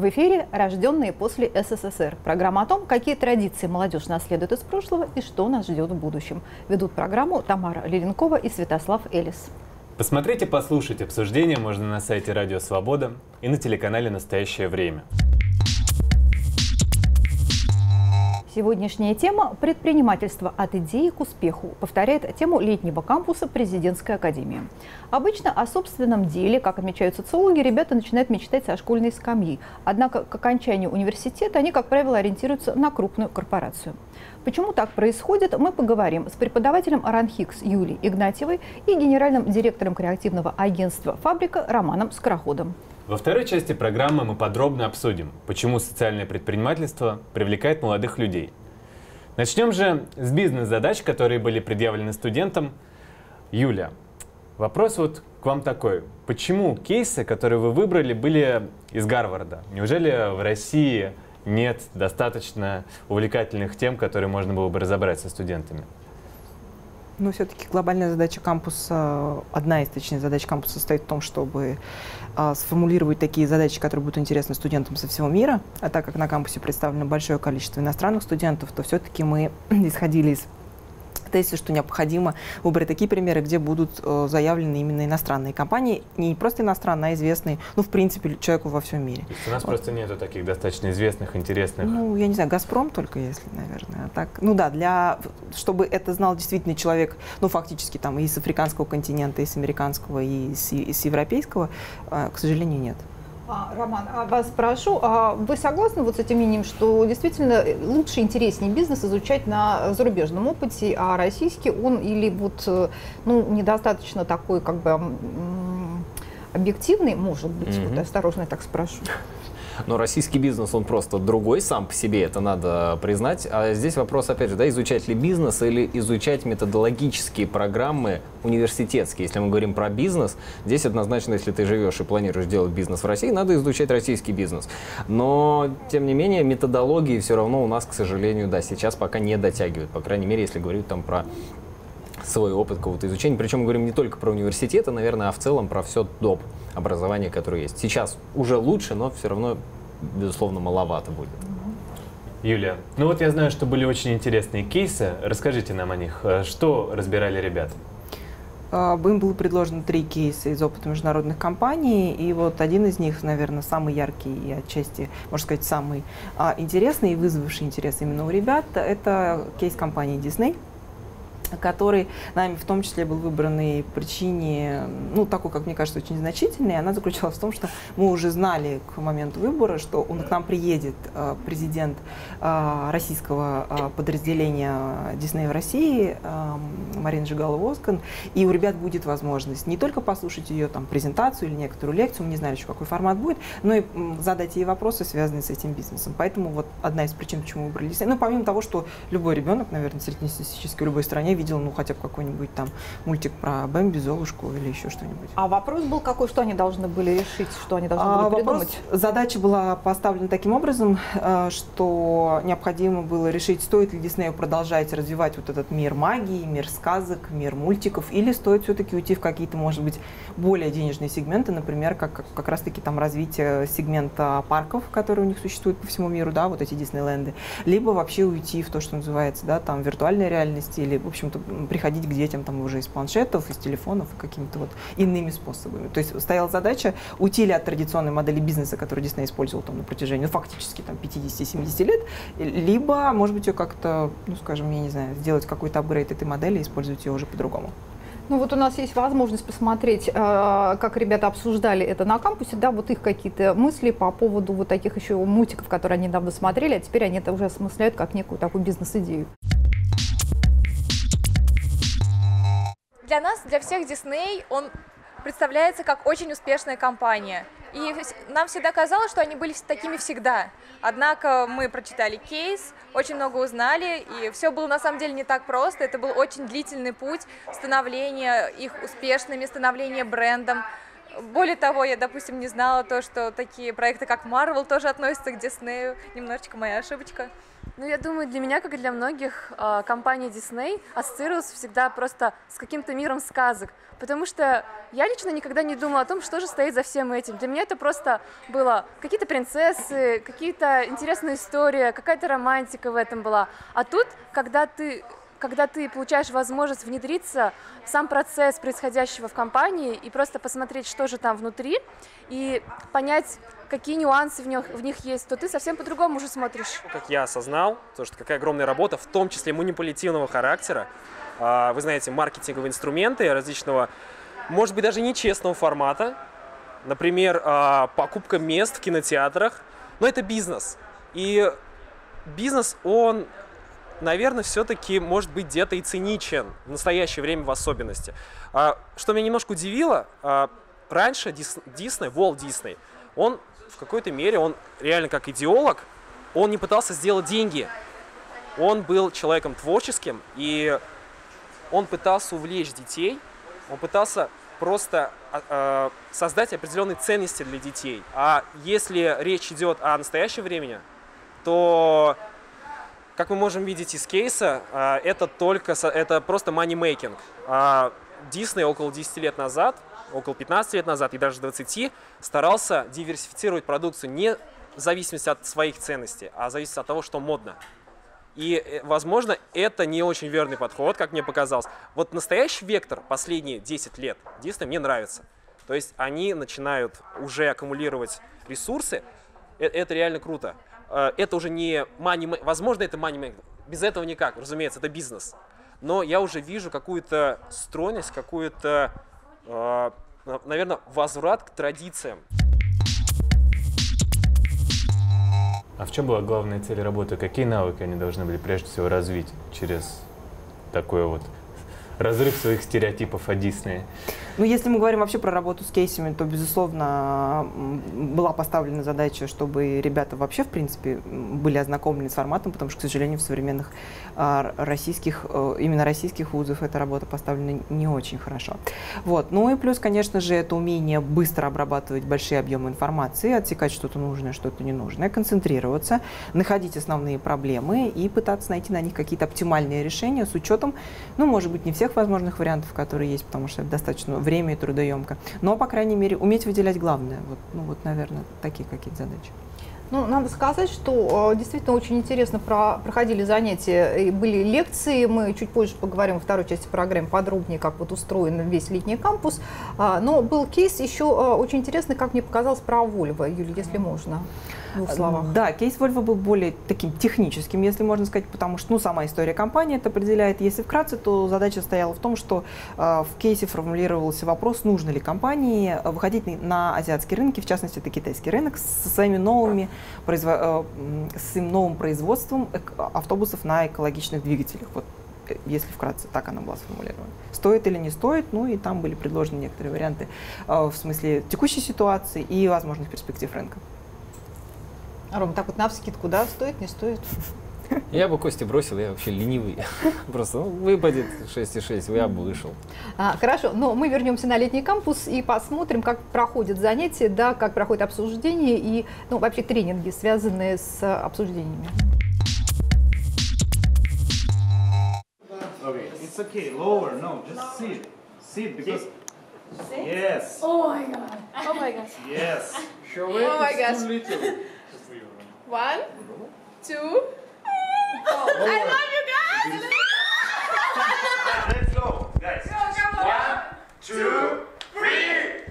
В эфире «Рожденные после СССР». Программа о том, какие традиции молодежь наследует из прошлого и что нас ждет в будущем. Ведут программу Тамара Леленкова и Святослав Элис. Посмотреть и послушать обсуждение можно на сайте Радио Свобода и на телеканале «Настоящее время». Сегодняшняя тема – предпринимательство от идеи к успеху, повторяет тему летнего кампуса президентской академии. Обычно о собственном деле, как отмечают социологи, ребята начинают мечтать со школьной скамьи. Однако к окончанию университета они, как правило, ориентируются на крупную корпорацию. Почему так происходит, мы поговорим с преподавателем Ранхикс Юлией Игнатьевой и генеральным директором креативного агентства «Фабрика» Романом Скороходом. Во второй части программы мы подробно обсудим, почему социальное предпринимательство привлекает молодых людей. Начнем же с бизнес-задач, которые были предъявлены студентам. Юля, вопрос вот к вам такой. Почему кейсы, которые вы выбрали, были из Гарварда? Неужели в России нет достаточно увлекательных тем, которые можно было бы разобрать со студентами? Ну, все-таки глобальная задача кампуса, одна из, точнее, задач кампуса состоит в том, чтобы а, сформулировать такие задачи, которые будут интересны студентам со всего мира. А так как на кампусе представлено большое количество иностранных студентов, то все-таки мы исходили из тезисе, что необходимо выбрать такие примеры, где будут э, заявлены именно иностранные компании, не просто иностранные, а известные, ну, в принципе, человеку во всем мире. То есть у нас вот. просто нету таких достаточно известных, интересных. Ну, я не знаю, Газпром только если, наверное. А так, ну да, для, чтобы это знал действительно человек, ну, фактически там и с африканского континента, и с американского, и с, и с европейского, э, к сожалению, нет. А, Роман, а вас спрошу, а вы согласны вот с этим мнением, что действительно лучше, интереснее бизнес изучать на зарубежном опыте, а российский он или вот э, ну, недостаточно такой как бы объективный, может быть, mm-hmm. вот осторожно так спрошу. Но российский бизнес, он просто другой сам по себе, это надо признать. А здесь вопрос, опять же, да, изучать ли бизнес или изучать методологические программы университетские. Если мы говорим про бизнес, здесь однозначно, если ты живешь и планируешь делать бизнес в России, надо изучать российский бизнес. Но, тем не менее, методологии все равно у нас, к сожалению, да, сейчас пока не дотягивают. По крайней мере, если говорить там про свой опыт какого-то изучения. Причем мы говорим не только про университеты, наверное, а в целом про все доп. образование, которое есть. Сейчас уже лучше, но все равно, безусловно, маловато будет. Юлия, ну вот я знаю, что были очень интересные кейсы. Расскажите нам о них. Э, что разбирали ребята? А, им было предложено три кейса из опыта международных компаний, и вот один из них, наверное, самый яркий и отчасти, можно сказать, самый а, интересный и вызвавший интерес именно у ребят, это кейс компании Disney – который нами в том числе был выбран и причине, ну, такой, как мне кажется, очень значительной. Она заключалась в том, что мы уже знали к моменту выбора, что он к нам приедет э, президент э, российского э, подразделения Диснея в России э, Марина Жигалова-Оскан, и у ребят будет возможность не только послушать ее там презентацию или некоторую лекцию, мы не знали еще, какой формат будет, но и задать ей вопросы, связанные с этим бизнесом. Поэтому вот одна из причин, почему выбрали Дисней. Ну, помимо того, что любой ребенок, наверное, среднестатистический в любой стране видел, ну, хотя бы какой-нибудь там мультик про Бэмби, Золушку или еще что-нибудь. А вопрос был какой, что они должны были решить, что они должны а, были вопрос, придумать? Задача была поставлена таким образом, э, что необходимо было решить, стоит ли Диснею продолжать развивать вот этот мир магии, мир сказок, мир мультиков, или стоит все-таки уйти в какие-то, может быть, более денежные сегменты, например, как, как раз-таки там развитие сегмента парков, которые у них существуют по всему миру, да, вот эти Диснейленды, либо вообще уйти в то, что называется, да, там, виртуальной реальности, или, в общем, общем-то, приходить к детям там уже из планшетов, из телефонов, какими-то вот иными способами. То есть стояла задача уйти ли от традиционной модели бизнеса, которую Дисней использовал там на протяжении, ну, фактически там 50-70 лет, либо, может быть, ее как-то, ну, скажем, я не знаю, сделать какой-то апгрейд этой модели и использовать ее уже по-другому. Ну вот у нас есть возможность посмотреть, э, как ребята обсуждали это на кампусе, да, вот их какие-то мысли по поводу вот таких еще мультиков, которые они недавно смотрели, а теперь они это уже осмысляют как некую такую бизнес-идею. Для нас, для всех Дисней, он представляется как очень успешная компания. И нам всегда казалось, что они были такими всегда. Однако мы прочитали кейс, очень много узнали, и все было на самом деле не так просто. Это был очень длительный путь становления их успешными, становления брендом. более того, я, допустим, не знала то, что такие проекты, как Marvel, тоже относятся к Диснею. Немножечко моя ошибочка. Ну, я думаю, для меня, как и для многих, а, компания Disney ассоциировалась всегда просто с каким-то миром сказок. Потому что я лично никогда не думала о том, что же стоит за всем этим. Для меня это просто было какие-то принцессы, какие-то интересные истории, какая-то романтика в этом была. А тут, когда ты когда ты получаешь возможность внедриться в сам процесс происходящего в компании и просто посмотреть, что же там внутри, и понять, какие нюансы в них, в них есть, то ты совсем по-другому уже смотришь. Как я осознал, то, что какая огромная работа, в том числе манипулятивного характера. А, вы знаете, маркетинговые инструменты различного, может быть, даже нечестного формата. Например, а, покупка мест в кинотеатрах. Но это бизнес. И бизнес, он наверное, все-таки может быть где-то и циничен, в настоящее время в особенности. А, что меня немножко удивило, а, раньше Дисней, Волт Дисней, он в какой-то мере, он реально как идеолог, он не пытался сделать деньги. Он был человеком творческим, и он пытался увлечь детей, он пытался просто э, создать определенные ценности для детей. А если речь идет о настоящем времени, то как мы можем видеть из кейса, а, это только это просто money making. Disney около 10 лет назад, около 15 лет назад и даже 20 старался диверсифицировать продукцию не в зависимости от своих ценностей, а в зависимости от того, что модно. И, э, возможно, это не очень верный подход, как мне показалось. Вот настоящий вектор последние 10 лет Disney мне нравится. То есть они начинают уже аккумулировать ресурсы. Э, это реально круто. Э, это уже не money, возможно, это money без этого никак, разумеется, это бизнес. Но я уже вижу какую-то стройность, какую-то, э, наверное, возврат к традициям. А в чем была главная цель работы? Какие навыки они должны были прежде всего развить через такое вот разрыв своих стереотипов о Диснее? Ну, если мы говорим вообще про работу с кейсами, то, безусловно, была поставлена задача, чтобы ребята вообще, в принципе, были ознакомлены с форматом, потому что, к сожалению, в современных а, российских, э, именно российских вузов эта работа поставлена не очень хорошо. Вот. Ну и плюс, конечно же, это умение быстро обрабатывать большие объемы информации, отсекать что-то нужное, что-то ненужное, концентрироваться, находить основные проблемы и пытаться найти на них какие-то оптимальные решения с учетом, ну, может быть, не всех возможных вариантов, которые есть, потому что это достаточно время и трудоемко. Но, по крайней мере, уметь выделять главное. Вот, ну, вот наверное, такие какие-то задачи. Ну, надо сказать, что э, действительно очень интересно про, проходили занятия, и были лекции. Мы чуть позже поговорим во второй части программы подробнее, как вот устроен весь летний кампус. А, но был кейс еще э, очень интересный, как мне показалось, про Вольво, Юлия, если можно двух словах. Да, кейс Volvo был более таким техническим, если можно сказать, потому что ну, сама история компании это определяет. Если вкратце, то задача стояла в том, что э, в кейсе формулировался вопрос, нужно ли компании выходить на азиатские рынки, в частности, это китайский рынок, со своими новыми, произво... э, с своим новым производством автобусов на экологичных двигателях. Вот э, если вкратце так она была сформулирована. Стоит или не стоит, ну и там были предложены некоторые варианты э, в смысле текущей ситуации и возможных перспектив рынка. Ром, так вот на вскидку, да, стоит, не стоит? Я бы Кости бросил, я вообще ленивый. Просто ну, выпадет 6,6, я бы вышел. А, хорошо, но мы вернемся на летний кампус и посмотрим, как проходят занятия, да, как проходит обсуждение и ну, вообще тренинги, связанные с обсуждениями. Okay, it's okay. Lower, no, just sit. Sit because. Sit? Yes. Oh my god. Oh my gosh. Yes. It. Oh my gosh. One, two. Oh. I love you guys. Let's go, guys. One, two, three.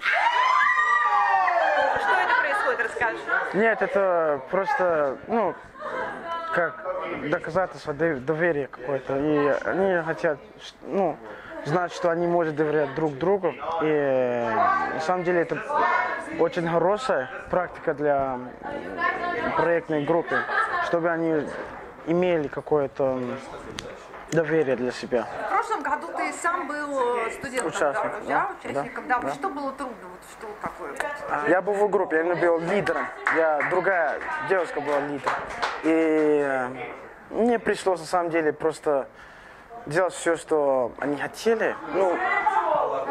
Что это происходит, расскажешь? Нет, это просто, ну, как доказательство дов- доверия какое-то. И они хотят, ш- ну, знать, что они могут доверять друг другу. И на самом деле это очень хорошая практика для проектной группы, чтобы они имели какое-то доверие для себя. В прошлом году ты сам был студентом, Участник, да, да, участником. да, Да, да. Что было трудно? Вот что такое? Я был в группе, я не был лидером. Я другая девушка была лидером. И э, мне пришлось на самом деле просто делать все, что они хотели. Ну,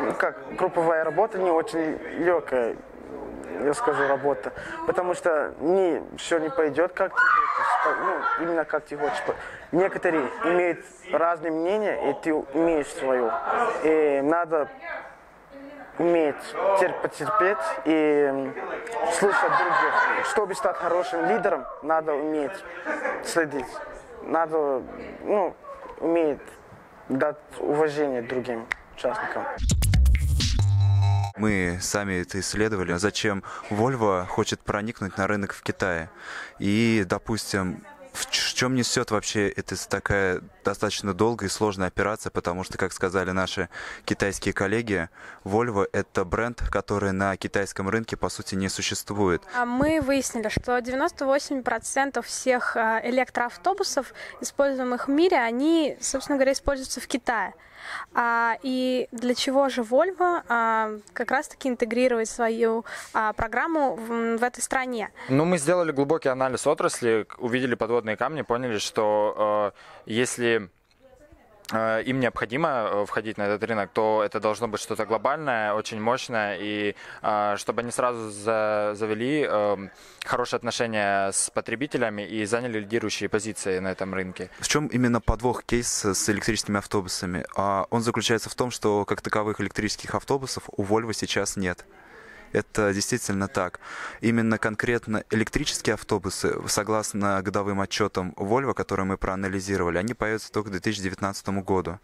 ну, как групповая работа не очень легкая, я скажу, работа. Потому что не, все не пойдет, как ты хочешь. Ну, именно как ты хочешь. Некоторые имеют разные мнения, и ты имеешь свое. И надо уметь потерпеть и слушать других. Чтобы стать хорошим лидером, надо уметь следить. Надо ну, уметь дать уважение другим участникам. Мы сами это исследовали. Зачем Volvo хочет проникнуть на рынок в Китае? И, допустим, в чем несет вообще эта такая достаточно долгая и сложная операция, потому что, как сказали наши китайские коллеги, Volvo — это бренд, который на китайском рынке, по сути, не существует. А мы выяснили, что 98% всех а, электроавтобусов, используемых в мире, они, собственно говоря, используются в Китае. А, и для чего же Volvo а, как раз-таки интегрировать свою а, программу в, в этой стране? Ну, мы сделали глубокий анализ отрасли, увидели подводные камни, поняли, что э, если им необходимо э, входить на этот рынок, то это должно быть что-то глобальное, очень мощное, и э, чтобы они сразу завели эм, хорошие отношения с потребителями и заняли лидирующие позиции на этом рынке. В чем именно подвох кейс с электрическими автобусами? А, он заключается в том, что как таковых электрических автобусов у Volvo сейчас нет. Это действительно так. Именно конкретно электрические автобусы, согласно годовым отчетам Volvo, которые мы проанализировали, они появятся только к 2019 году.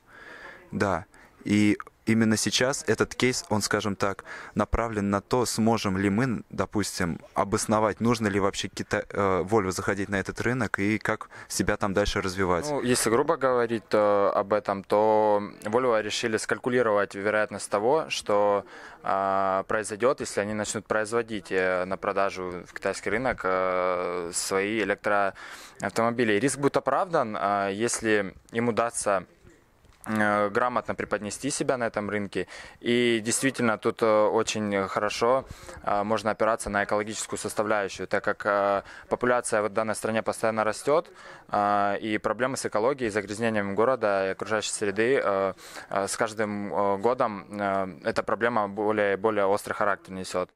Да. И именно сейчас этот кейс, он, скажем так, направлен на то, сможем ли мы, допустим, обосновать, нужно ли вообще Кита... э, Volvo заходить на этот рынок и как себя там дальше развивать. Ну, если грубо говорить э, об этом, то Volvo решили скалькулировать вероятность того, что э, произойдет, если они начнут производить э, на продажу в китайский рынок э, свои электроавтомобили. Риск будет оправдан, э, если им удастся грамотно преподнести себя на этом рынке. И действительно, тут э, очень хорошо э, можно опираться на экологическую составляющую, так как популяция в данной стране постоянно растет, и проблемы с экологией, загрязнением города и окружающей среды с каждым годом эта проблема более, более острый характер несет.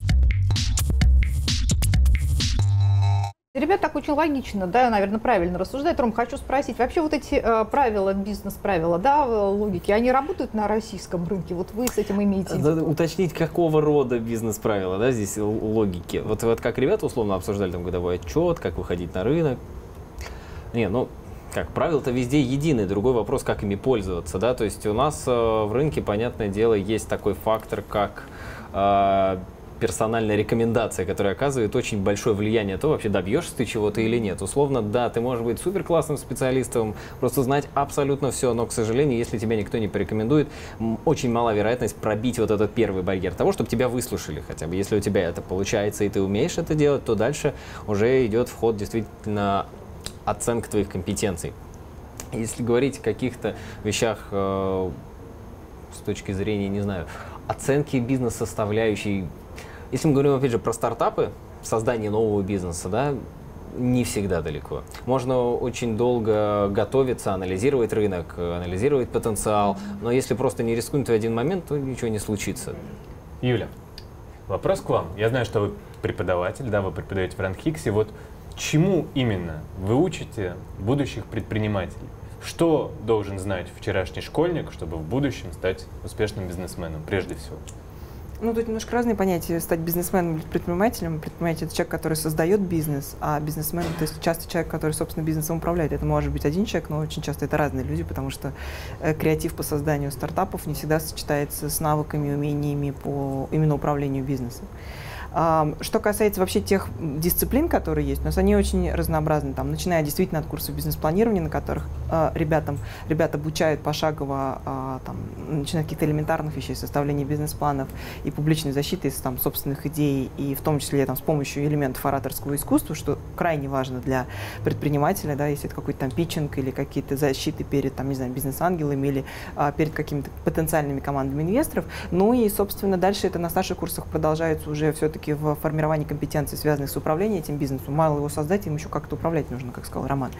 Ребята так очень логично, да, наверное, правильно рассуждают. Ром, хочу спросить, вообще вот эти э, правила, бизнес-правила, да, логики, они работают на российском рынке? Вот вы с этим имеете Надо уточнить, какого рода бизнес-правила, да, здесь логики. Вот, вот как ребята условно обсуждали там годовой отчет, как выходить на рынок. Не, ну, как правила-то везде единые. Другой вопрос, как ими пользоваться, да. То есть у нас э, в рынке, понятное дело, есть такой фактор, как э, персональная рекомендация, которая оказывает очень большое влияние на то, вообще добьешься ты чего-то или нет. Условно, да, ты можешь быть супер классным специалистом, просто знать абсолютно все, но, к сожалению, если тебя никто не порекомендует, очень мала вероятность пробить вот этот первый барьер того, чтобы тебя выслушали хотя бы. Если у тебя это получается и ты умеешь это делать, то дальше уже идет вход действительно оценка твоих компетенций. Если говорить о каких-то вещах э, с точки зрения, не знаю, оценки бизнес-составляющей если мы говорим, опять же, про стартапы, создание нового бизнеса, да, не всегда далеко. Можно очень долго готовиться, анализировать рынок, анализировать потенциал, но если просто не рискнуть в один момент, то ничего не случится. Юля, вопрос к вам. Я знаю, что вы преподаватель, да, вы преподаете в Ранхиксе. Вот чему именно вы учите будущих предпринимателей? Что должен знать вчерашний школьник, чтобы в будущем стать успешным бизнесменом, прежде всего? Ну, тут немножко разные понятия. Стать бизнесменом или предпринимателем. Предприниматель – это человек, который создает бизнес, а бизнесмен – это часто человек, который, собственно, бизнесом управляет. Это может быть один человек, но очень часто это разные люди, потому что э, креатив по созданию стартапов не всегда сочетается с навыками, умениями по именно управлению бизнесом. Что касается вообще тех дисциплин, которые есть, у нас они очень разнообразны, там, начиная действительно от курсов бизнес-планирования, на которых э, ребятам, ребята обучают пошагово, э, там, начиная от каких-то элементарных вещей, составления бизнес-планов и публичной защиты там, собственных идей, и в том числе там, с помощью элементов ораторского искусства, что крайне важно для предпринимателя, да, если это какой-то там питчинг или какие-то защиты перед, там, не знаю, бизнес-ангелами или э, перед какими-то потенциальными командами инвесторов. Ну и, собственно, дальше это на старших курсах продолжается уже все-таки все-таки в формировании компетенций, связанных с управлением этим бизнесом. Мало его создать, им еще как-то управлять нужно, как сказал Роман.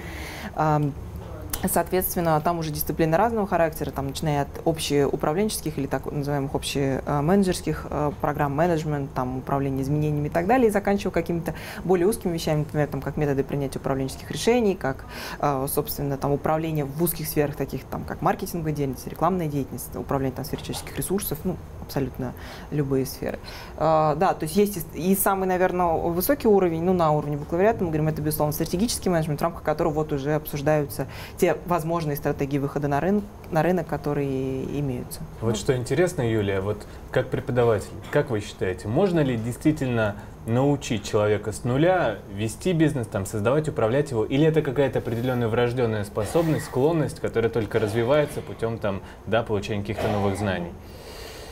Соответственно, там уже дисциплины разного характера, там, начиная от общеуправленческих или так называемых общеменеджерских э, программ, менеджмент, там, управление изменениями и так далее, и заканчивая какими-то более узкими вещами, например, там, как методы принятия управленческих решений, как, э, собственно, там, управление в узких сферах, таких там, как маркетинговая деятельность, рекламная деятельность, управление там, сферой человеческих ресурсов, ну, абсолютно любые сферы. Э, да, то есть есть и самый, наверное, высокий уровень, ну, на уровне бакалавриата, мы говорим, это, безусловно, стратегический менеджмент, в рамках которого вот уже обсуждаются те те возможные стратегии выхода на, рын, на рынок, которые имеются. Вот что интересно, Юлия, вот как преподаватель, как вы считаете, можно ли действительно научить человека с нуля вести бизнес, там, создавать, управлять его, или это какая-то определенная врожденная способность, склонность, которая только развивается путем там, да, получения каких-то новых знаний?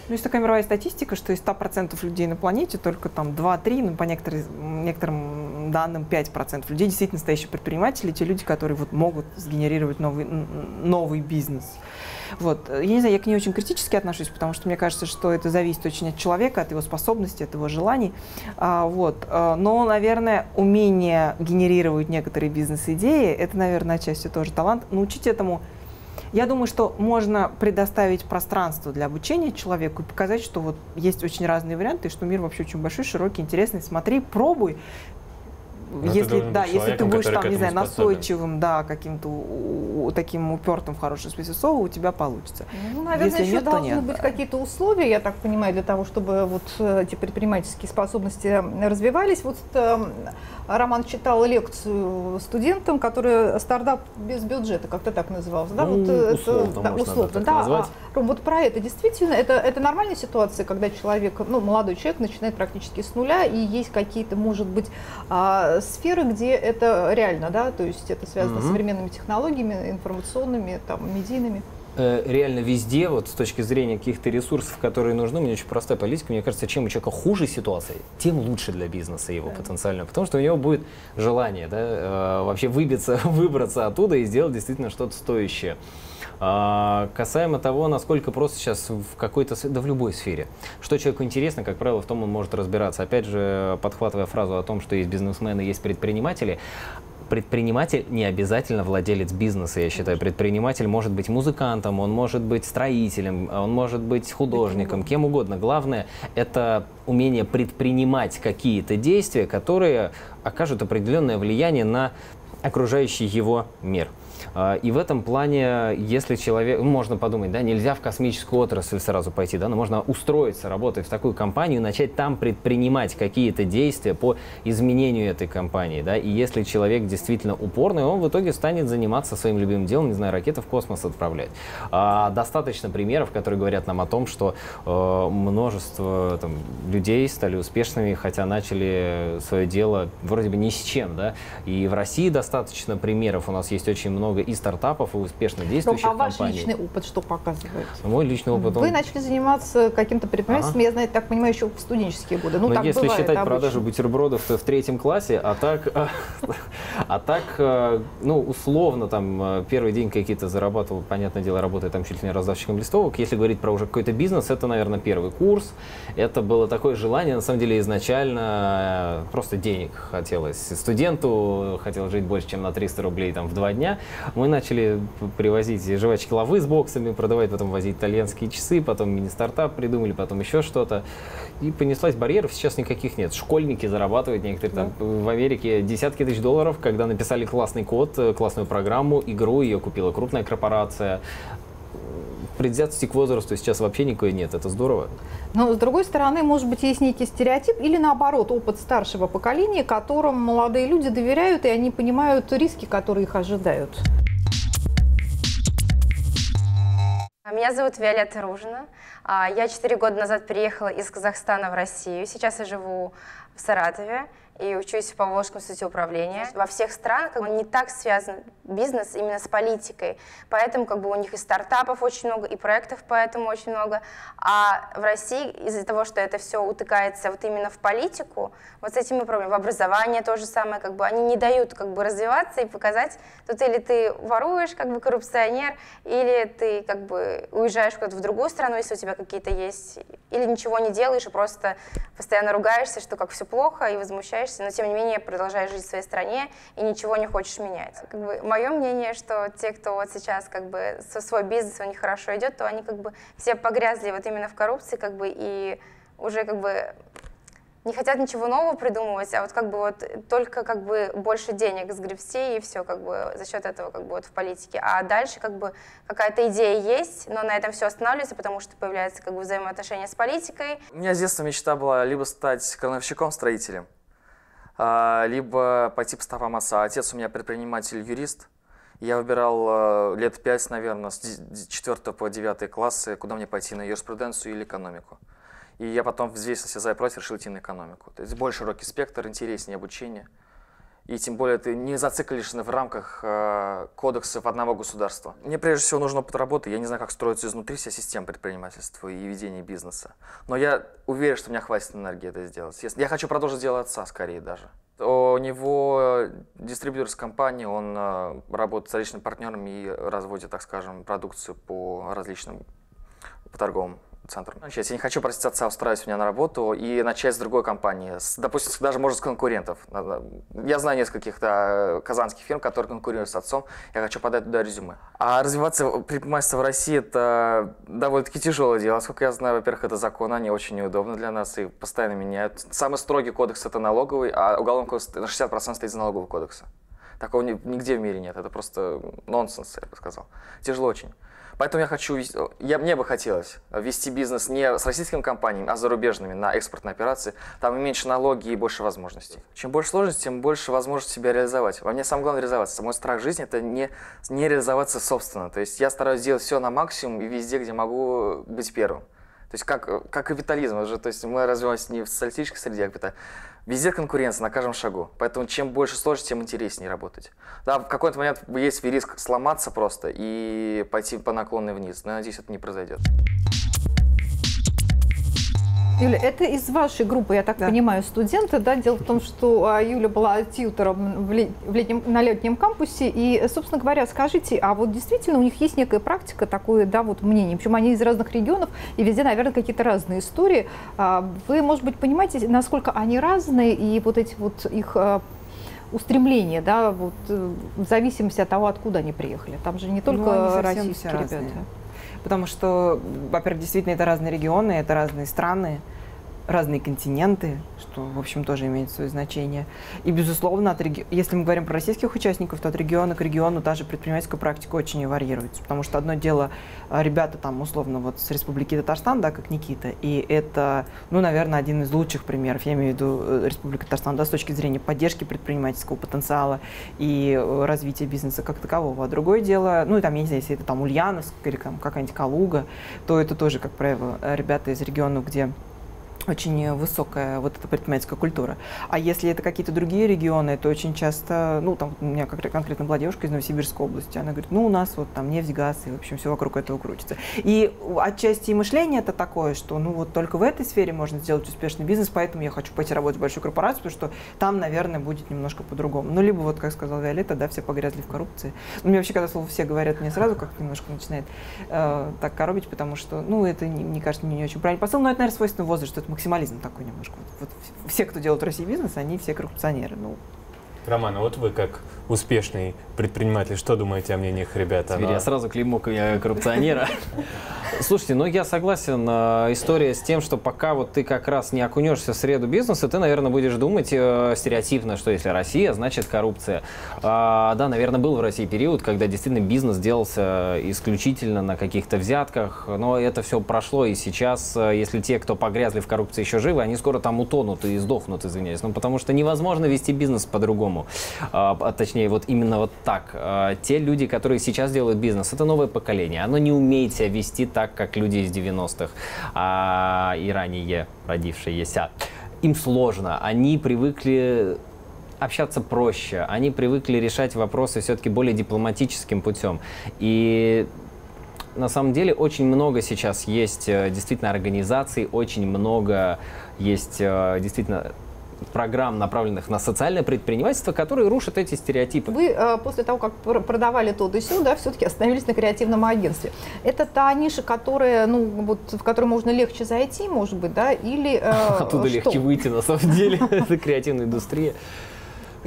Ну, есть такая мировая статистика, что из 100% людей на планете только там 2-3, ну, по некоторым, некоторым данным 5% людей действительно настоящие предприниматели, те люди, которые вот могут сгенерировать новый, новый бизнес. Вот. Я не знаю, я к ней очень критически отношусь, потому что мне кажется, что это зависит очень от человека, от его способностей, от его желаний. А, вот. А, но, наверное, умение генерировать некоторые бизнес-идеи, это, наверное, отчасти тоже талант. Научить этому я думаю, что можно предоставить пространство для обучения человеку и показать, что вот есть очень разные варианты, и что мир вообще очень большой, широкий, интересный. Смотри, пробуй. Но если, да, если ты будешь там, не знаю, настойчивым, да, каким-то таким упертым в хорошем смысле слова, у тебя получится. Ну, наверное, если еще нет, должны нет. быть какие-то условия, я так понимаю, для того, чтобы вот э, эти предпринимательские способности развивались. Вот э, Роман читал лекцию студентам, которые стартап без бюджета, как-то так назывался, да? Ну, вот, условно, это, да, условно, да. А, Ром, вот про это действительно, это, это нормальная ситуация, когда человек, ну, молодой человек начинает практически с нуля, и есть какие-то, может быть, а, сферы, где это реально, да, то есть это связано mm-hmm. с современными технологиями, информационными, там, медийными. Э, реально везде, вот с точки зрения каких-то ресурсов, которые нужны, мне очень простая политика, мне кажется, чем у человека хуже ситуация, тем лучше для бизнеса его да. потенциально, потому что у него будет желание да, э, вообще выбиться, выбраться оттуда и сделать действительно что-то стоящее. А, касаемо того, насколько просто сейчас в какой-то, да в любой сфере, что человеку интересно, как правило, в том он может разбираться. Опять же, подхватывая фразу о том, что есть бизнесмены, есть предприниматели, предприниматель не обязательно владелец бизнеса, я считаю. Предприниматель может быть музыкантом, он может быть строителем, он может быть художником, кем угодно. Главное – это умение предпринимать какие-то действия, которые окажут определенное влияние на окружающий его мир. А, и в этом плане, если человек, ну, можно подумать, да, нельзя в космическую отрасль сразу пойти, да, но можно устроиться, работать в такую компанию, начать там предпринимать какие-то действия по изменению этой компании, да, и если человек действительно упорный, он в итоге станет заниматься своим любимым делом, не знаю, ракеты в космос отправлять. А, достаточно примеров, которые говорят нам о том, что э, множество там, людей стали успешными, хотя начали свое дело вроде бы ни с чем, да, и в России достаточно примеров, у нас есть очень много много и стартапов, и успешно действующих Ром, а компаний. ваш личный опыт что показывает? Мой личный опыт... Вы он... начали заниматься каким-то предпринимательством, ага. я знаю, так понимаю, еще в студенческие годы. Ну, Но если бывает, считать обычно. продажу бутербродов в третьем классе, а так, а так, э, ну, условно, там, э, первый день какие-то зарабатывал, понятное дело, работая там чуть ли не раздавщиком листовок. Если говорить про уже какой-то бизнес, это, наверное, первый курс. Это было такое желание, на самом деле, изначально э, просто денег хотелось. Студенту хотелось жить больше, чем на 300 рублей там в два дня. Мы начали привозить жвачки лавы с боксами, продавать, потом возить итальянские часы, потом мини-стартап придумали, потом еще что-то. И понеслась барьеров, сейчас никаких нет. Школьники зарабатывают некоторые там в Америке десятки тысяч долларов, когда написали классный код, э, классную программу, игру, ее купила крупная корпорация предвзятости к возрасту сейчас вообще никакой нет. Это здорово. Но, с другой стороны, может быть, есть некий стереотип или, наоборот, опыт старшего поколения, которым молодые люди доверяют, и они понимают риски, которые их ожидают. Меня зовут Виолетта Ружина. А, я четыре года назад приехала из Казахстана в Россию. Сейчас я живу в Саратове и учусь в Поволжском институте управления. Во всех странах как бы, не так связан бизнес именно с политикой, поэтому как бы у них и стартапов очень много, и проектов поэтому очень много. А в России из-за того, что это все утыкается вот именно в политику, вот с этими проблемами, в образование то же самое, как бы они не дают как бы развиваться и показать, тут или ты воруешь, как бы коррупционер, или ты как бы уезжаешь куда-то в другую страну, если у тебя какие-то есть, или ничего не делаешь и просто постоянно ругаешься, что как все плохо и возмущаешься возвращаешься, но тем не менее продолжаешь жить в своей стране и ничего не хочешь менять. Как бы, мое мнение, что те, кто вот сейчас как бы со свой бизнес у них хорошо идет, то они как бы все погрязли вот именно в коррупции, как бы и уже как бы не хотят ничего нового придумывать, а вот как бы вот только как бы больше денег сгребсти и все как бы за счет этого как бы вот в политике. А дальше как бы какая-то идея есть, но на этом все останавливается, потому что появляется как бы взаимоотношения с политикой. У меня с детства мечта была либо стать крановщиком-строителем, а, либо пойти по стопам отца. Отец у меня предприниматель-юрист. Я выбирал э, лет пять, наверное, с 4 по 9 классы, куда мне пойти, на юриспруденцию или экономику. И я потом взвесил все за и против, решил идти на экономику. То есть более широкий спектр, интереснее обучение. И тем более ты не зациклишься в рамках э, кодексов одного государства. Мне прежде всего нужен опыт работы. Я не знаю, как строится изнутри вся система предпринимательства и ведения бизнеса. Но я уверен, что у меня хватит энергии это сделать. Я хочу продолжить дело отца скорее даже. У него дистрибьютор с компании, он э, работает с различными партнерами и разводит, так скажем, продукцию по различным по торговым центром. Сейчас я не хочу просить отца устраивать меня на работу и начать с другой компании, с, допустим, даже, может, с конкурентов. Я знаю нескольких да, казанских фирм, которые конкурируют с отцом, я хочу подать туда резюме. А развиваться предпринимательство в России – это довольно-таки тяжелое дело. Сколько я знаю, во-первых, это закон, они очень неудобны для нас и постоянно меняют. Самый строгий кодекс – это налоговый, а уголовный кодекс на 60% стоит из налогового кодекса. Такого нигде в мире нет, это просто нонсенс, я бы сказал. Тяжело очень. Поэтому я хочу, я, мне бы хотелось вести бизнес не с российскими компаниями, а с зарубежными на экспортные операции. Там и меньше налоги и больше возможностей. Чем больше сложностей, тем больше возможностей себя реализовать. Во мне самое главное реализоваться. Мой страх жизни – это не, не реализоваться собственно. То есть я стараюсь делать все на максимум и везде, где могу быть первым. То есть как, как капитализм, уже, то есть мы развиваемся не в социалистической среде, а капитализм. Везде конкуренция на каждом шагу. Поэтому чем больше сложности, тем интереснее работать. Да, в какой-то момент есть риск сломаться просто и пойти по наклонной вниз. Но я надеюсь, это не произойдет. Юля, это из вашей группы, я так да. понимаю, студенты, да? Дело в том, что а, Юля была тьютором в летнем, на летнем кампусе, и, собственно говоря, скажите, а вот действительно у них есть некая практика, такое, да, вот мнение, причем они из разных регионов, и везде, наверное, какие-то разные истории. А, вы, может быть, понимаете, насколько они разные, и вот эти вот их а, устремления, да, вот э, в зависимости от того, откуда они приехали. Там же не только ну, российские ребята. Разные потому что, во-первых, действительно это разные регионы, это разные страны, разные континенты, что, в общем, тоже имеет свое значение. И, безусловно, от реги... если мы говорим про российских участников, то от региона к региону даже предпринимательская практика очень варьируется. Потому что одно дело, а, ребята там, условно, вот с Республики Татарстан, да, как Никита, и это, ну, наверное, один из лучших примеров, я имею в виду э, Республика Татарстан, да, с точки зрения поддержки предпринимательского потенциала и э, развития бизнеса как такового. А другое дело, ну, и там, я не знаю, если это там Ульяновск или там какая-нибудь Калуга, то это тоже, как правило, ребята из регионов, где очень высокая вот эта предпринимательская культура. А если это какие-то другие регионы, то очень часто, ну, там у меня конкретно была девушка из Новосибирской области, она говорит, ну, у нас вот там нефть, газ, и, в общем, все вокруг этого крутится. И отчасти мышление это такое, что, ну, вот только в этой сфере можно сделать успешный бизнес, поэтому я хочу пойти работать в большую корпорацию, потому что там, наверное, будет немножко по-другому. Ну, либо, вот, как сказал Виолетта, да, все погрязли в коррупции. Ну, мне вообще, когда слово «все» говорят, мне сразу как немножко начинает э, так коробить, потому что, ну, это, мне кажется, не, очень правильный посыл, но это, наверное, свойственно возрасту, это максимализм такой немножко. Вот, вот все, кто делает в России бизнес, они все коррупционеры. Ну, Роман, а вот вы как успешный предприниматель, что думаете о мнениях ребят? Теперь я сразу клейму коррупционера. Слушайте, ну я согласен. Э, история с тем, что пока вот ты как раз не окунешься в среду бизнеса, ты, наверное, будешь думать э, стереотипно, что если Россия, значит коррупция. А, да, наверное, был в России период, когда действительно бизнес делался исключительно на каких-то взятках, но это все прошло, и сейчас, э, если те, кто погрязли в коррупции, еще живы, они скоро там утонут и сдохнут, извиняюсь. Ну, потому что невозможно вести бизнес по-другому. А, а, точнее, вот именно вот так. А, те люди, которые сейчас делают бизнес, это новое поколение. Оно не умеет себя вести так, как люди из 90-х а, и ранее родившиеся. Им сложно. Они привыкли общаться проще, они привыкли решать вопросы все-таки более дипломатическим путем. И на самом деле очень много сейчас есть э, действительно организаций, очень много есть э, действительно программ, направленных на социальное предпринимательство, которые рушат эти стереотипы. Вы э, после того, как продавали то и сё, да, все-таки остановились на креативном агентстве. Это та ниша, которая, ну, вот, в которую можно легче зайти, может быть, да, или э, Оттуда что? легче выйти, на самом деле. Это креативная индустрия.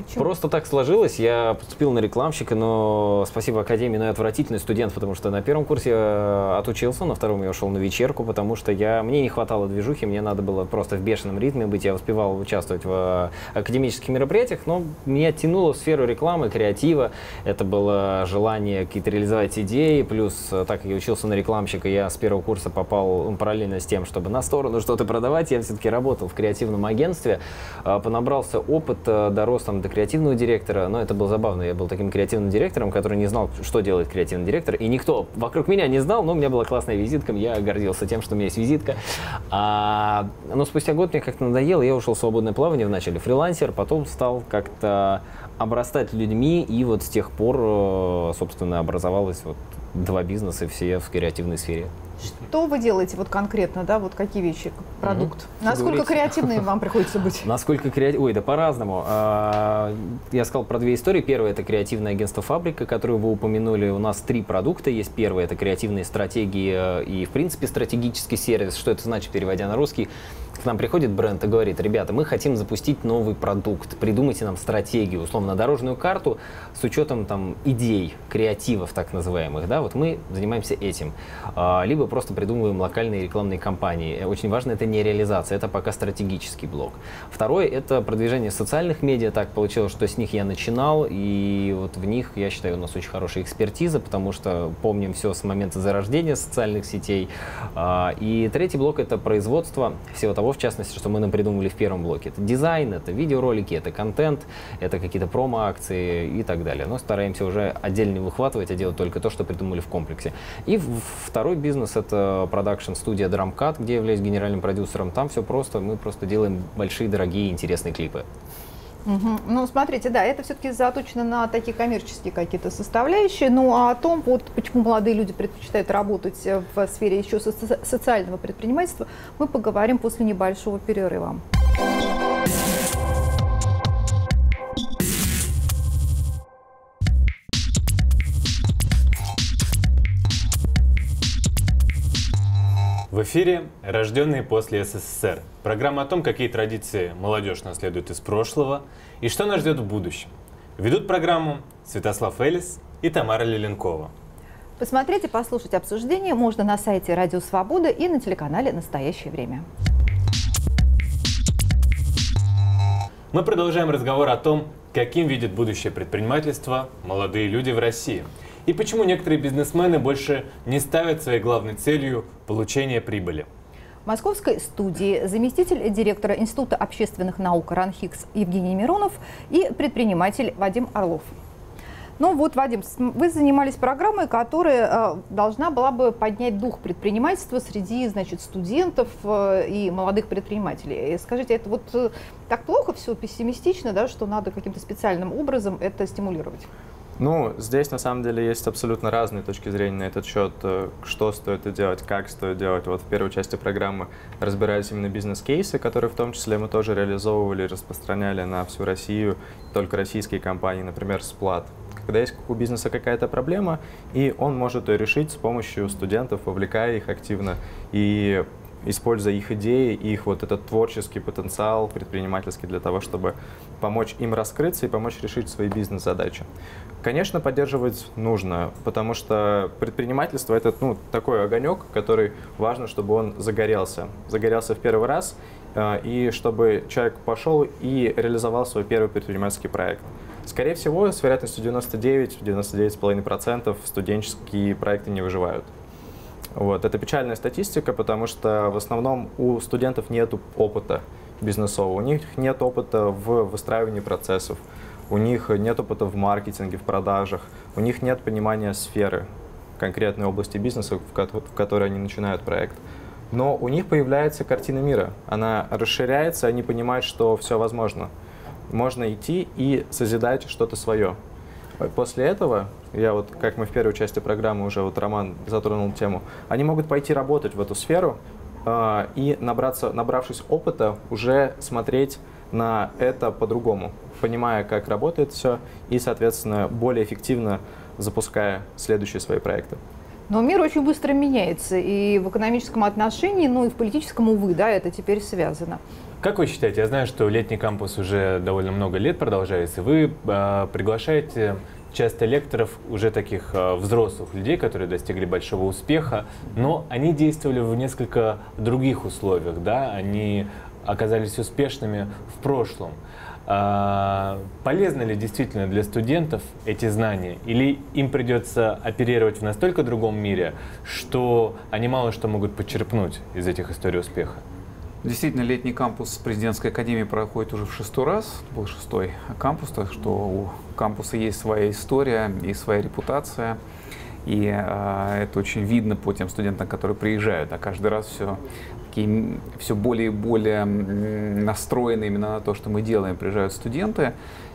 Почему? Просто так сложилось. Я поступил на рекламщика, но спасибо Академии, но я отвратительный студент, потому что на первом курсе я отучился, на втором я ушел на вечерку, потому что я, мне не хватало движухи, мне надо было просто в бешеном ритме быть. Я успевал участвовать в академических мероприятиях, но меня тянуло в сферу рекламы, креатива. Это было желание какие-то реализовать идеи, плюс так как я учился на рекламщика, я с первого курса попал параллельно с тем, чтобы на сторону что-то продавать, я все-таки работал в креативном агентстве, понабрался опыт, дорос там до креативного директора, но это было забавно. Я был таким креативным директором, который не знал, что делает креативный директор, и никто вокруг меня не знал, но у меня была классная визитка, я гордился тем, что у меня есть визитка. А, но спустя год мне как-то надоело, я ушел в свободное плавание, вначале фрилансер, потом стал как-то обрастать людьми, и вот с тех пор, э, собственно, образовалось вот два бизнеса, все в креативной сфере. Что вы делаете вот конкретно, да, вот какие вещи, продукт? Угу. Насколько креативным вам приходится быть? Насколько креативным? Ой, да по-разному. А, я сказал про две истории. Первое – это креативное агентство «Фабрика», которое вы упомянули. У нас три продукта есть. Первое – это креативные стратегии э, и, в принципе, стратегический сервис. Что это значит, переводя на русский? К нам приходит бренд и говорит, ребята, мы хотим запустить новый продукт, придумайте нам стратегию, условно, дорожную карту с учетом там идей, креативов так называемых, да, вот мы занимаемся этим. А, либо просто придумываем локальные рекламные кампании. Очень важно это не реализация, это пока стратегический блок. Второе это продвижение социальных медиа, так получилось, что с них я начинал, и вот в них, я считаю, у нас очень хорошая экспертиза, потому что помним все с момента зарождения социальных сетей. А, и третий блок это производство всего того, в частности, что мы нам придумывали в первом блоке. Это дизайн, это видеоролики, это контент, это какие-то промо-акции и так далее. Но стараемся уже отдельно выхватывать, а делать только то, что придумали в комплексе. И второй бизнес — это продакшн-студия Drumcut, где я являюсь генеральным продюсером. Там все просто, мы просто делаем большие, дорогие, интересные клипы. Угу. Ну, смотрите, да, это все-таки заточено на такие коммерческие какие-то составляющие. Ну, а о том, вот почему молодые люди предпочитают работать в сфере еще со- социального предпринимательства, мы поговорим после небольшого перерыва. В эфире «Рожденные после СССР». Программа о том, какие традиции молодежь наследует из прошлого и что нас ждет в будущем. Ведут программу Святослав Элис и Тамара Леленкова. Посмотреть и послушать обсуждение можно на сайте Радио Свобода и на телеканале «Настоящее время». Мы продолжаем разговор о том, каким видят будущее предпринимательство молодые люди в России – и почему некоторые бизнесмены больше не ставят своей главной целью получение прибыли. В московской студии заместитель директора Института общественных наук РАНХИКС Евгений Миронов и предприниматель Вадим Орлов. Ну вот, Вадим, вы занимались программой, которая э, должна была бы поднять дух предпринимательства среди, значит, студентов э, и молодых предпринимателей. Скажите, это вот э, так плохо все, пессимистично, да, что надо каким-то специальным образом это стимулировать? Ну, здесь на самом деле есть абсолютно разные точки зрения на этот счет, э, что стоит делать, как стоит делать. Вот в первой части программы разбирались именно бизнес-кейсы, которые в том числе мы тоже реализовывали, распространяли на всю Россию, только российские компании, например, Сплат. Когда есть у бизнеса какая-то проблема, и он может ее решить с помощью студентов, вовлекая их активно и используя их идеи, их вот этот творческий потенциал предпринимательский для того, чтобы помочь им раскрыться и помочь решить свои бизнес-задачи. Конечно, поддерживать нужно, потому что предпринимательство это ну, такой огонек, который важно, чтобы он загорелся. Загорелся в первый раз, э, и чтобы человек пошел и реализовал свой первый предпринимательский проект. Скорее всего, с вероятностью 99-99,5% студенческие проекты не выживают. Вот. Это печальная статистика, потому что в основном у студентов нет опыта бизнесового, у них нет опыта в выстраивании процессов, у них нет опыта в маркетинге, в продажах, у них нет понимания сферы конкретной области бизнеса, в которой они начинают проект. Но у них появляется картина мира, она расширяется, они понимают, что все возможно. Можно идти и созидать что-то свое. После этого, я вот, как мы в первой части программы уже, вот Роман затронул тему, они могут пойти работать в эту сферу э, и, набраться, набравшись опыта, уже смотреть на это по-другому, понимая, как работает все, и, соответственно, более эффективно запуская следующие свои проекты. Но мир очень быстро меняется, и в экономическом отношении, ну и в политическом, увы, да, это теперь связано. Как вы считаете, я знаю, что летний кампус уже довольно много лет продолжается, вы э, приглашаете часто лекторов уже таких э, взрослых людей, которые достигли большого успеха, но они действовали в несколько других условиях, да, они оказались успешными в прошлом. А, полезны ли действительно для студентов эти знания? Или им придется оперировать в настолько другом мире, что они мало что могут почерпнуть из этих историй успеха? Действительно, летний кампус президентской академии проходит уже в шестой раз, был шестой кампус, так что у кампуса есть своя история и своя репутация. И э, это очень видно по тем студентам, которые приезжают. А каждый раз все такие все более и более настроены именно на то, что мы делаем, приезжают студенты.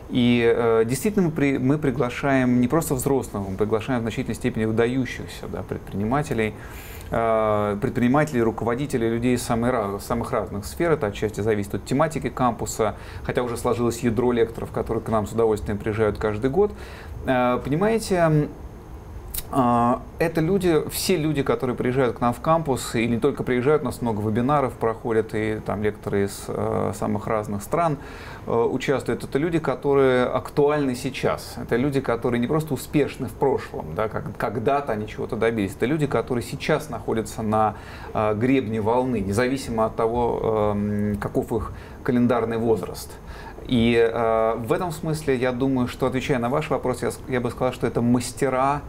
И э, действительно мы, при, мы приглашаем не просто взрослых, мы приглашаем в значительной степени выдающихся да, предпринимателей, э, предпринимателей, руководителей, людей самых, самых разных сфер. Это отчасти зависит от тематики кампуса, хотя уже сложилось ядро лекторов, которые к нам с удовольствием приезжают каждый год. Э, понимаете, это люди, все люди, которые приезжают к нам в кампус, и не только приезжают, у нас много вебинаров проходят, и там лекторы из э, самых разных стран э, участвуют. Это люди, которые актуальны сейчас. Это люди, которые не просто успешны в прошлом, да, как, когда-то они чего-то добились. Это люди, которые сейчас находятся на э, гребне волны, независимо от того, э, каков их календарный возраст. И э, в этом смысле я думаю, что отвечая на ваш вопрос, я, я бы сказал, что это мастера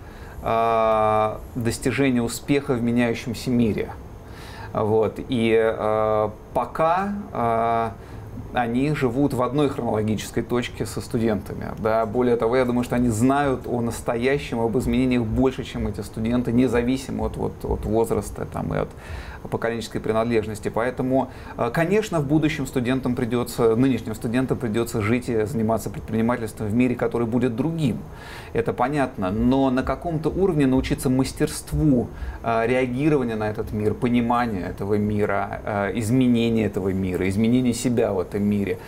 достижения успеха в меняющемся мире. Вот. И э, пока э, они живут в одной хронологической точке со студентами. Да. Более того, я думаю, что они знают о настоящем, об изменениях больше, чем эти студенты, независимо от, от, от возраста там, и от поколенческой принадлежности. Поэтому, э, конечно, в будущем студентам придется, нынешним студентам придется жить и заниматься предпринимательством в мире, который будет другим. Это понятно. Но на каком-то уровне научиться мастерству э, реагирования на этот мир, понимания этого мира, э, изменения этого мира, изменения себя в этом мире,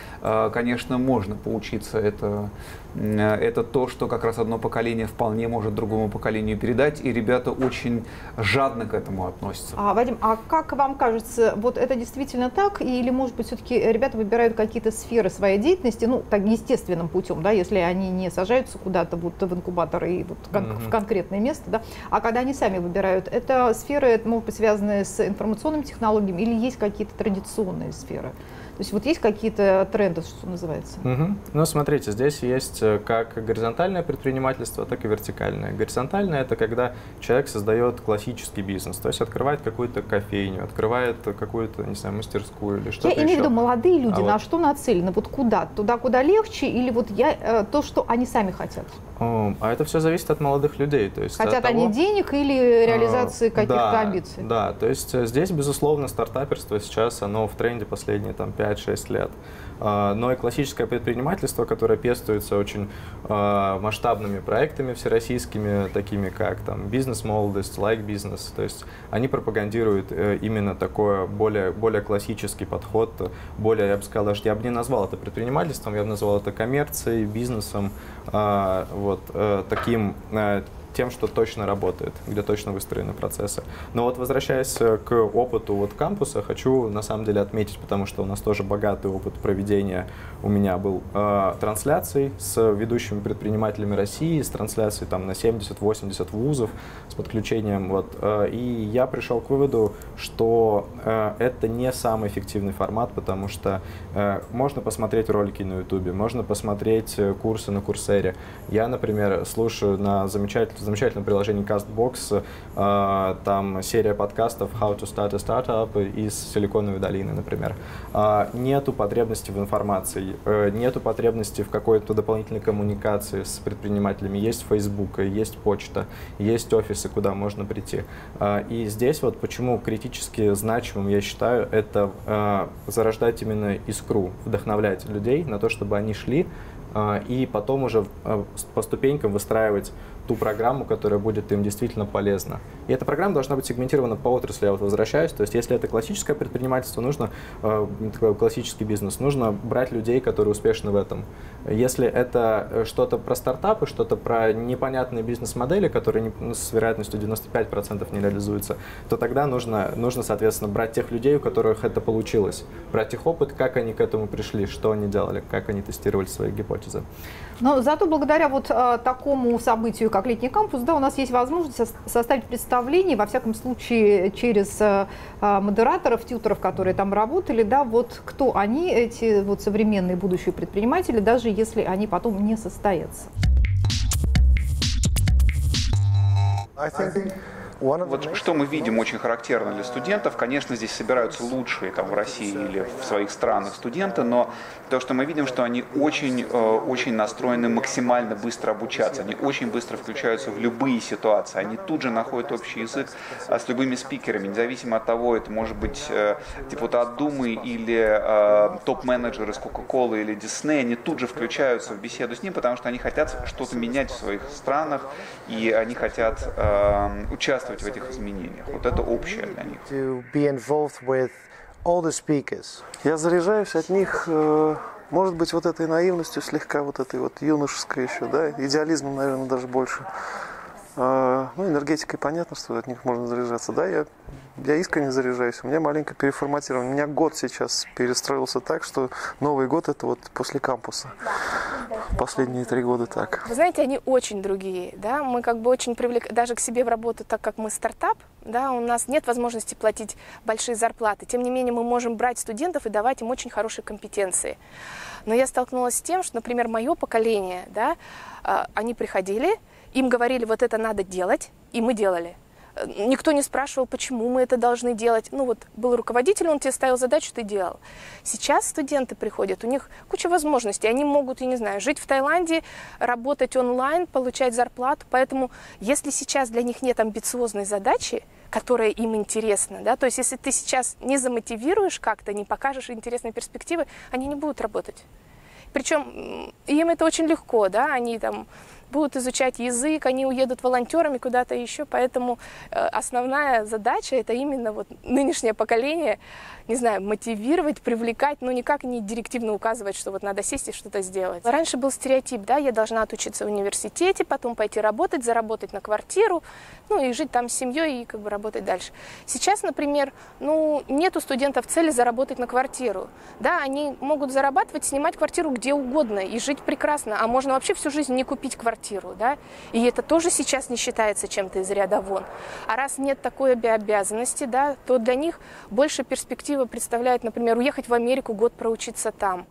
конечно, можно поучиться. Это это то, что как раз одно поколение вполне может другому поколению передать, и ребята очень жадно к этому относятся. А, Вадим, а как вам кажется, вот это действительно так, или, может быть, все-таки ребята выбирают какие-то сферы своей деятельности, ну, так естественным путем, да, если они не сажаются куда-то вот в инкубатор и вот кон- mm-hmm. в конкретное место, да, а когда они сами выбирают, это сферы, может быть, связанные с информационными технологиями, или есть какие-то традиционные сферы? То есть вот есть какие-то тренды, что называется? Угу. Ну, смотрите, здесь есть э, как горизонтальное предпринимательство, так и вертикальное. Горизонтальное – это когда человек создает классический бизнес, то есть открывает какую-то кофейню, открывает какую-то, не знаю, мастерскую или что-то Я имею в виду молодые люди, а на вот... что нацелены? Вот куда? Туда, куда легче, или вот я, э, то, что они сами хотят? А это все зависит от молодых людей. То есть Хотят того, они денег или реализации а, каких-то да, амбиций? Да, то есть э, здесь, безусловно, стартаперство сейчас, оно в тренде последние там, 5-6 лет. А, но и классическое предпринимательство, которое пестуется очень а, масштабными проектами всероссийскими, такими как там бизнес-молодость, лайк-бизнес, то есть они пропагандируют э, именно такой более, более классический подход, более, я бы сказал, даже я бы не назвал это предпринимательством, я бы назвал это коммерцией, бизнесом, вот э, таким э, тем, что точно работает, где точно выстроены процессы. Но вот возвращаясь э, к опыту вот кампуса, хочу на самом деле отметить, потому что у нас тоже богатый опыт проведения у меня был э, трансляций с ведущими предпринимателями России, с трансляцией там на 70-80 вузов, с подключением. Вот, э, и я пришел к выводу, что э, это не самый эффективный формат, потому что э, можно посмотреть ролики на YouTube, можно посмотреть э, курсы на Курсере. Я, например, слушаю на замечательном замечательном приложении CastBox, э, там серия подкастов How to Start a Startup из Силиконовой долины, например. Э, нету потребности в информации, э, нету потребности в какой-то дополнительной коммуникации с предпринимателями. Есть Facebook, есть почта, есть офисы, куда можно прийти. Э, и здесь вот почему критически значимым, я считаю, это э, зарождать именно искру, вдохновлять людей на то, чтобы они шли, и потом уже по ступенькам выстраивать ту программу, которая будет им действительно полезна. И эта программа должна быть сегментирована по отрасли, я вот возвращаюсь. То есть если это классическое предпринимательство, нужно, э, такой классический бизнес, нужно брать людей, которые успешны в этом. Если это э, что-то про стартапы, что-то про непонятные бизнес-модели, которые не, ну, с вероятностью 95% не реализуются, то тогда нужно, нужно, соответственно, брать тех людей, у которых это получилось, брать их опыт, как они к этому пришли, что они делали, как они тестировали свои гипотезы. Но зато благодаря вот а, такому событию, как летний кампус, да, у нас есть возможность составить представление, во всяком случае, через а, а, модераторов, тьютеров, которые там работали, да, вот кто они, эти вот современные будущие предприниматели, даже если они потом не состоятся. I think вот что мы видим очень характерно для студентов, конечно, здесь собираются лучшие там, в России или в своих странах студенты, но то, что мы видим, что они очень, э, очень настроены максимально быстро обучаться, они очень быстро включаются в любые ситуации, они тут же находят общий язык э, с любыми спикерами, независимо от того, это может быть э, депутат Думы или топ-менеджер из Coca-Cola или Disney, они тут же включаются в беседу с ним, потому что они хотят что-то менять в своих странах, и они хотят участвовать участвовать в этих изменениях. Вот это общее для них. Я заряжаюсь от них, э, может быть, вот этой наивностью слегка, вот этой вот юношеской еще, да, идеализмом, наверное, даже больше. А, ну, энергетикой понятно, что от них можно заряжаться. Да, я, я искренне заряжаюсь. У меня маленько переформатирован. У меня год сейчас перестроился так, что Новый год это вот после кампуса. Последние три года так. Вы знаете, они очень другие. Да? Мы как бы очень привлекаем даже к себе в работу, так как мы стартап, да, у нас нет возможности платить большие зарплаты. Тем не менее, мы можем брать студентов и давать им очень хорошие компетенции. Но я столкнулась с тем, что, например, мое поколение, да, а, они приходили, им говорили, вот это надо делать, и мы делали. Никто не спрашивал, почему мы это должны делать. Ну вот был руководитель, он тебе ставил задачу, ты делал. Сейчас студенты приходят, у них куча возможностей. Они могут, я не знаю, жить в Таиланде, работать онлайн, получать зарплату. Поэтому если сейчас для них нет амбициозной задачи, которая им интересна, да, то есть если ты сейчас не замотивируешь как-то, не покажешь интересные перспективы, они не будут работать. Причем им это очень легко, да, они там будут изучать язык, они уедут волонтерами куда-то еще, поэтому э, основная задача это именно вот нынешнее поколение не знаю, мотивировать, привлекать, но никак не директивно указывать, что вот надо сесть и что-то сделать. Раньше был стереотип, да, я должна отучиться в университете, потом пойти работать, заработать на квартиру, ну и жить там с семьей и как бы работать дальше. Сейчас, например, ну, нет у студентов цели заработать на квартиру. Да, они могут зарабатывать, снимать квартиру где угодно и жить прекрасно, а можно вообще всю жизнь не купить квартиру, да, и это тоже сейчас не считается чем-то из ряда вон. А раз нет такой обязанности, да, то для них больше перспектив перспектива представляет, например, уехать в Америку, год проучиться там.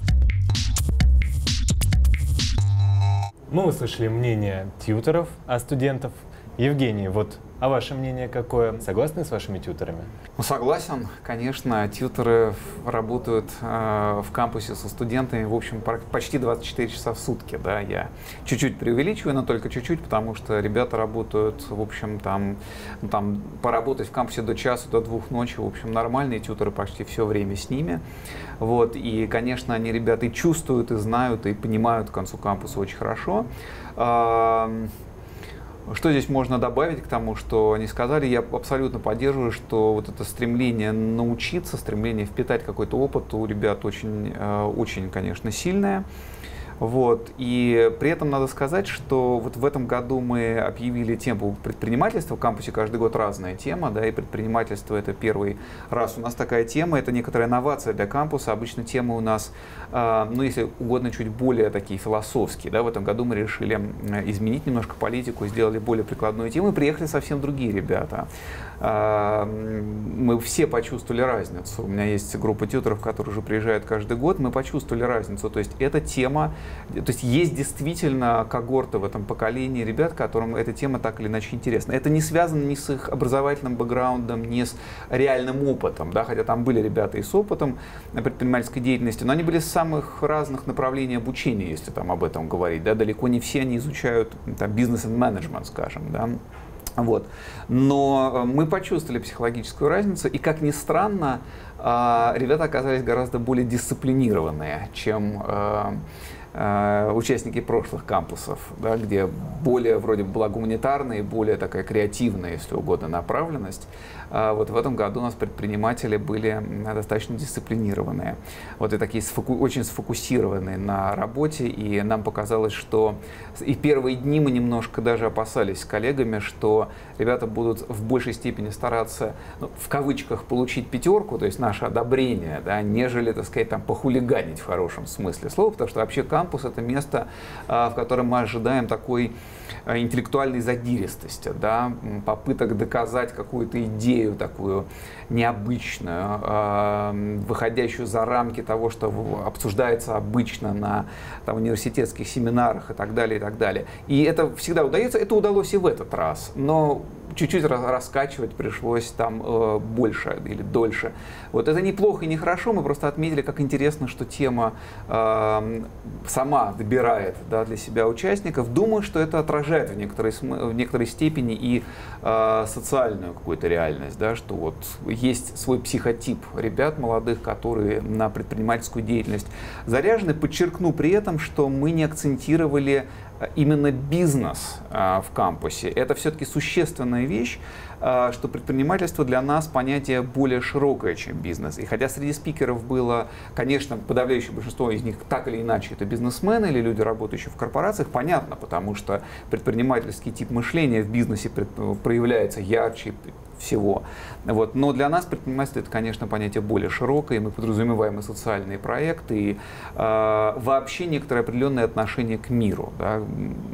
Мы услышали мнение тьютеров о студентов. Евгений, вот а ваше мнение какое? Согласны с вашими тьютерами? Ну, согласен. Конечно, тьютеры работают э, в кампусе со студентами, в общем, почти 24 часа в сутки. Да? Я чуть-чуть преувеличиваю, но только чуть-чуть, потому что ребята работают, в общем, там, ну, там поработать в кампусе до часу, до двух ночи, в общем, нормальные тьютеры почти все время с ними. Вот. И, конечно, они, ребята, и чувствуют, и знают, и понимают к концу кампуса очень хорошо. Что здесь можно добавить к тому, что они сказали? Я абсолютно поддерживаю, что вот это стремление научиться, стремление впитать какой-то опыт у ребят очень, э, очень, конечно, сильное. Вот. И при этом надо сказать, что вот в этом году мы объявили тему предпринимательства. В кампусе каждый год разная тема, да, и предпринимательство это первый раз у нас такая тема. Это некоторая новация для кампуса. Обычно темы у нас, э, ну, если угодно, чуть более такие философские. Да. В этом году мы решили изменить немножко политику, сделали более прикладную тему и приехали совсем другие ребята. Э, мы все почувствовали разницу. У меня есть группа тьютеров, которые уже приезжают каждый год. Мы почувствовали разницу. То есть эта тема то есть есть действительно когорты в этом поколении ребят, которым эта тема так или иначе интересна. Это не связано ни с их образовательным бэкграундом, ни с реальным опытом, да, хотя там были ребята и с опытом предпринимательской деятельности, но они были с самых разных направлений обучения, если там об этом говорить. Да, далеко не все они изучают там, бизнес и менеджмент, скажем. Да. Вот. Но э, мы почувствовали психологическую разницу, и, как ни странно, э, ребята оказались гораздо более дисциплинированные, чем э, участники прошлых кампусов, да, где более вроде была гуманитарная и более такая креативная, если угодно, направленность. А вот в этом году у нас предприниматели были достаточно дисциплинированные, вот и такие сфоку очень сфокусированные на работе, и нам показалось, что и первые дни мы немножко даже опасались с коллегами, что ребята будут в большей степени стараться, ну, в кавычках, получить пятерку, то есть наше одобрение, да, нежели, так сказать, там, похулиганить в хорошем смысле слова, потому что вообще кампус — это место, а, в котором мы ожидаем такой интеллектуальной задиристости, да, попыток доказать какую-то идею такую необычную, э, выходящую за рамки того, что обсуждается обычно на там, университетских семинарах и так далее, и так далее. И это всегда удается, это удалось и в этот раз, но чуть-чуть раскачивать пришлось там э, больше или дольше. Вот это неплохо и нехорошо, мы просто отметили, как интересно, что тема э, сама добирает да, для себя участников. Думаю, что это отражает в некоторой, в некоторой степени и э, социальную какую-то реальность, да, что вот есть свой психотип ребят молодых, которые на предпринимательскую деятельность заряжены. Подчеркну при этом, что мы не акцентировали именно бизнес а, в кампусе. Это все-таки существенная вещь, а, что предпринимательство для нас понятие более широкое, чем бизнес. И хотя среди спикеров было, конечно, подавляющее большинство из них так или иначе это бизнесмены или люди, работающие в корпорациях, понятно, потому что предпринимательский тип мышления в бизнесе проявляется ярче, всего. Вот. Но для нас предпринимательство это, конечно, понятие более широкое, мы подразумеваем и социальные проекты, и э, вообще некоторое определенное отношение к миру, да,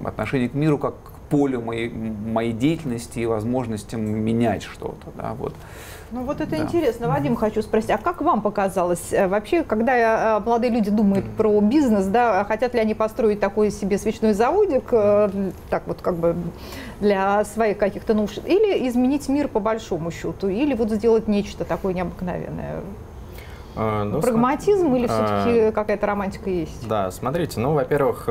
отношение к миру как полю моей, моей деятельности и возможностям менять что-то. Да, вот. Ну вот это да. интересно. Вадим, хочу спросить, а как вам показалось э, вообще, когда э, молодые люди думают про бизнес, да, хотят ли они построить такой себе свечной заводик, э, так вот как бы для своих каких-то нужд, или изменить мир по большому счету, или вот сделать нечто такое необыкновенное? А, ну, Прагматизм см... или все-таки а... какая-то романтика есть? Да, смотрите, ну, во-первых,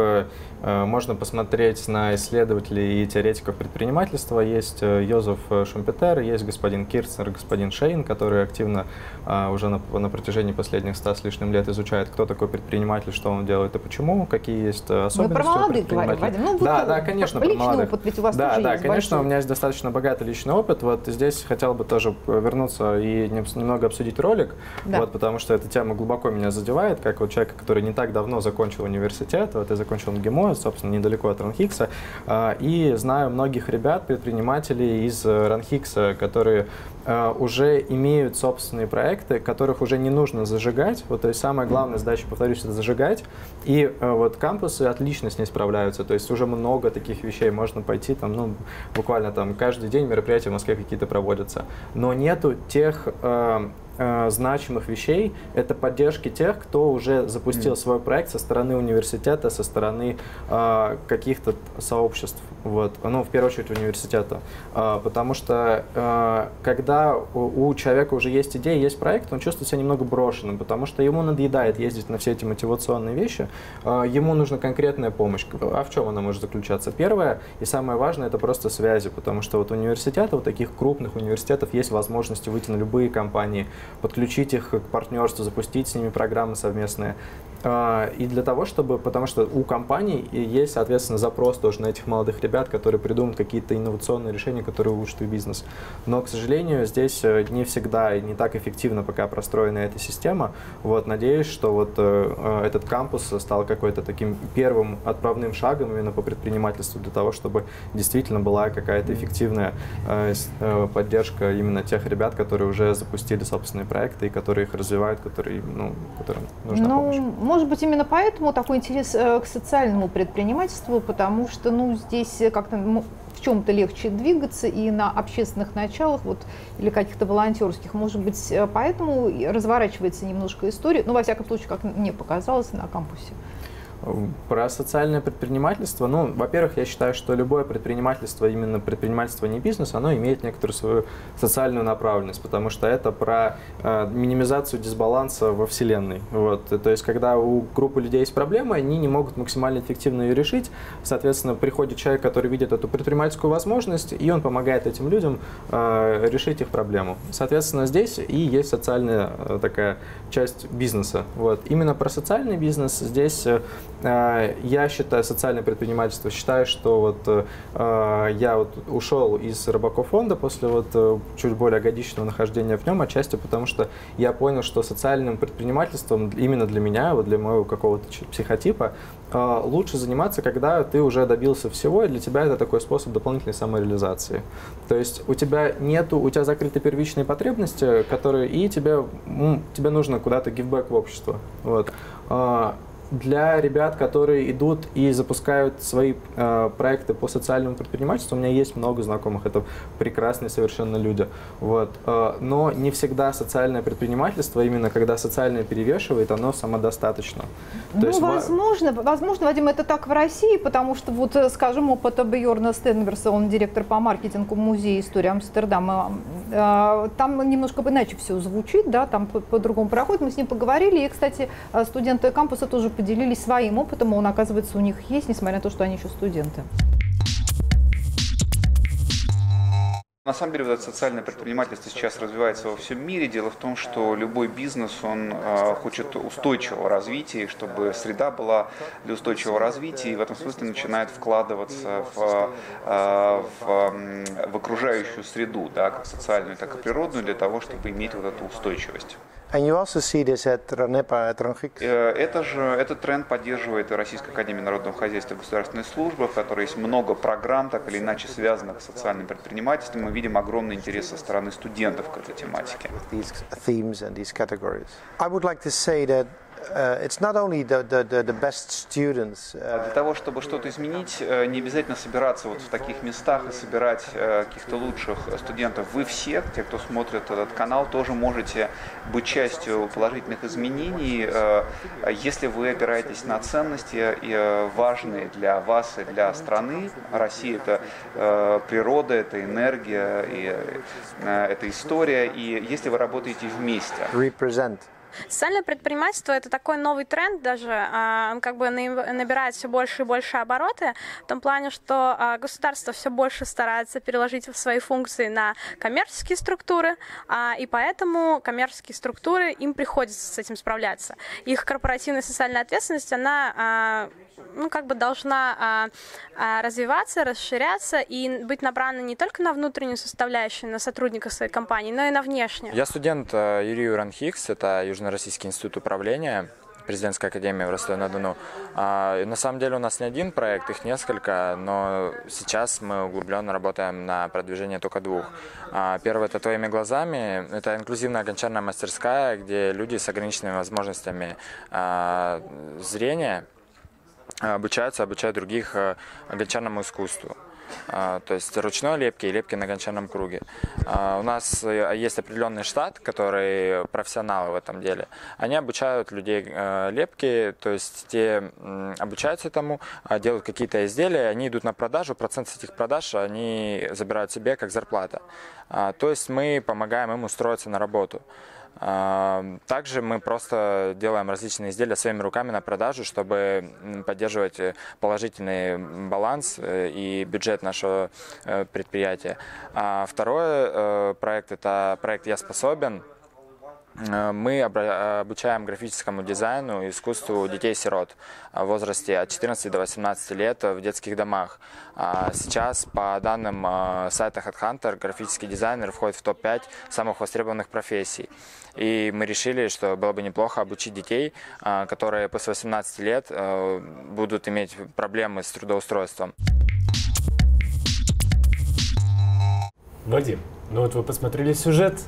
можно посмотреть на исследователей и теоретиков предпринимательства. Есть э, Йозеф Шумпетер, есть господин Кирцнер, господин Шейн, которые активно а, уже на, на протяжении последних ста с лишним лет изучают, кто такой предприниматель, что он делает и почему, какие есть особенности Мы про молодых говорим, Вадим. Ну, да, да, конечно, про молодых. опыт, ведь у вас да, тоже да, есть конечно, большой. у меня есть достаточно богатый личный опыт. Вот здесь хотел бы тоже вернуться и немного обсудить ролик, да. вот, потому что эта тема глубоко меня задевает, как вот человек, который не так давно закончил университет, вот я закончил МГИМО, собственно, недалеко от Ранхикса. А, и знаю многих ребят, предпринимателей из э, Ранхикса, которые э, уже имеют собственные проекты, которых уже не нужно зажигать. Вот, то есть самая главная задача, повторюсь, это зажигать. И э, вот кампусы отлично с ней справляются. То есть уже много таких вещей. Можно пойти там, ну, буквально там каждый день мероприятия в Москве какие-то проводятся. Но нету тех э, значимых вещей — это поддержки тех, кто уже запустил mm. свой проект со стороны университета, со стороны э, каких-то сообществ, вот, ну, в первую очередь университета. Э, потому что э, когда у, у человека уже есть идея, есть проект, он чувствует себя немного брошенным, потому что ему надоедает ездить на все эти мотивационные вещи, э, ему нужна конкретная помощь. А в чем она может заключаться? Первое и самое важное — это просто связи, потому что вот университеты, вот таких крупных университетов есть возможности выйти на любые компании, подключить их к партнерству, запустить с ними программы совместные. А, и для того, чтобы, потому что у компаний есть, соответственно, запрос тоже на этих молодых ребят, которые придумают какие-то инновационные решения, которые улучшат их бизнес. Но, к сожалению, здесь э, не всегда и не так эффективно пока простроена эта система. Вот, надеюсь, что вот э, э, этот кампус стал какой-то таким первым отправным шагом именно по предпринимательству для того, чтобы действительно была какая-то эффективная поддержка именно тех ребят, которые уже запустили собственные проекты и которые их развивают, которые, ну, которым нужна ну, помощь. Может быть, именно поэтому такой интерес э, к социальному предпринимательству, потому что ну, здесь как-то в чем-то легче двигаться и на общественных началах вот, или каких-то волонтерских. Может быть, э, поэтому разворачивается немножко история, ну, во всяком случае, как мне показалось, на кампусе. Про социальное предпринимательство. Ну, во-первых, я считаю, что любое предпринимательство, именно предпринимательство не бизнес, оно имеет некоторую свою социальную направленность, потому что это про э, минимизацию дисбаланса во Вселенной. Вот. То есть, когда у группы людей есть проблемы, они не могут максимально эффективно ее решить. Соответственно, приходит человек, который видит эту предпринимательскую возможность, и он помогает этим людям э, решить их проблему. Соответственно, здесь и есть социальная э, такая часть бизнеса. Вот. Именно про социальный бизнес здесь э, я считаю социальное предпринимательство, считаю, что вот э, я вот ушел из Рыбаков фонда после вот э, чуть более годичного нахождения в нем, отчасти потому, что я понял, что социальным предпринимательством именно для меня, вот для моего какого-то психотипа, э, лучше заниматься, когда ты уже добился всего, и для тебя это такой способ дополнительной самореализации. То есть у тебя нету, у тебя закрыты первичные потребности, которые и тебе, тебе нужно куда-то гивбэк в общество. Вот. А, для ребят, которые идут и запускают свои э, проекты по социальному предпринимательству, у меня есть много знакомых, это прекрасные совершенно люди. Вот. Э, но не всегда социальное предпринимательство, именно когда социальное перевешивает, оно самодостаточно. То ну, есть, возможно, возможно, Вадим, это так в России, потому что, вот, э, скажем, опыт Бьорна Стенверса, он директор по маркетингу Музея истории Амстердама, э, там немножко иначе все звучит, да, там по-другому по проходит. Мы с ним поговорили, и, кстати, э, студенты кампуса тоже поделились своим опытом, он, оказывается, у них есть, несмотря на то, что они еще студенты. На самом деле, вот это социальное предпринимательство сейчас развивается во всем мире. Дело в том, что любой бизнес, он э, хочет устойчивого развития, чтобы среда была для устойчивого развития, и в этом смысле начинает вкладываться в, э, в, в окружающую среду, да, как социальную, так и природную, для того, чтобы иметь вот эту устойчивость. And you also see this at RANEPA, at RANHIX? Это же, этот тренд поддерживает и Российская Академия Народного Хозяйства и Государственной Службы, в которой есть много программ, так или иначе связанных с социальным предпринимательством. Мы видим огромный интерес со стороны студентов к этой тематике. These themes and these categories. I would like to say that Для того, чтобы что-то изменить, э, не обязательно собираться вот в таких местах и собирать э, каких-то лучших студентов. Вы все, те, кто смотрит этот канал, тоже можете быть частью положительных изменений, э, если вы опираетесь на ценности, важные для вас и для страны. Россия – это природа, это энергия, и это история. И если вы работаете вместе. Represent Социальное предпринимательство – это такой новый тренд даже, а, он как бы набирает все больше и больше обороты, в том плане, что а, государство все больше старается переложить свои функции на коммерческие структуры, а, и поэтому коммерческие структуры, им приходится с этим справляться. Их корпоративная социальная ответственность, она ну, как бы должна а, а, развиваться, расширяться и быть набрана не только на внутреннюю составляющую, на сотрудников своей компании, но и на внешнюю. Я студент э, Юрий Ранхикс, это Южно-Российский институт управления президентской академии в Ростове-на-Дону. А, на самом деле у нас не один проект, их несколько, но сейчас мы углубленно работаем на продвижении только двух. А, первый – это «Твоими глазами». Это инклюзивная гончарная мастерская, где люди с ограниченными возможностями а, зрения обучаются, обучают других э, гончарному искусству. А, то есть ручной лепки и лепки на гончарном круге. А, у нас э, есть определенный штат, который профессионалы в этом деле. Они обучают людей э, лепки, то есть те обучаются этому, а, делают какие-то изделия, они идут на продажу, процент с этих продаж они забирают себе как зарплата. То есть мы помогаем им устроиться на работу. Также мы просто делаем различные изделия своими руками на продажу, чтобы поддерживать положительный баланс э, и бюджет нашего э, предприятия. А второй э, проект – это проект «Я способен». Э, мы обучаем графическому дизайну и искусству детей-сирот в возрасте от 14 до 18 лет в детских домах. А сейчас, по данным э, сайта HeadHunter, графический дизайнер входит в топ-5 самых востребованных профессий. И мы решили, что было бы неплохо обучить детей, э, которые после 18 лет будут иметь проблемы с трудоустройством. Вадим, ну вот вы посмотрели сюжет,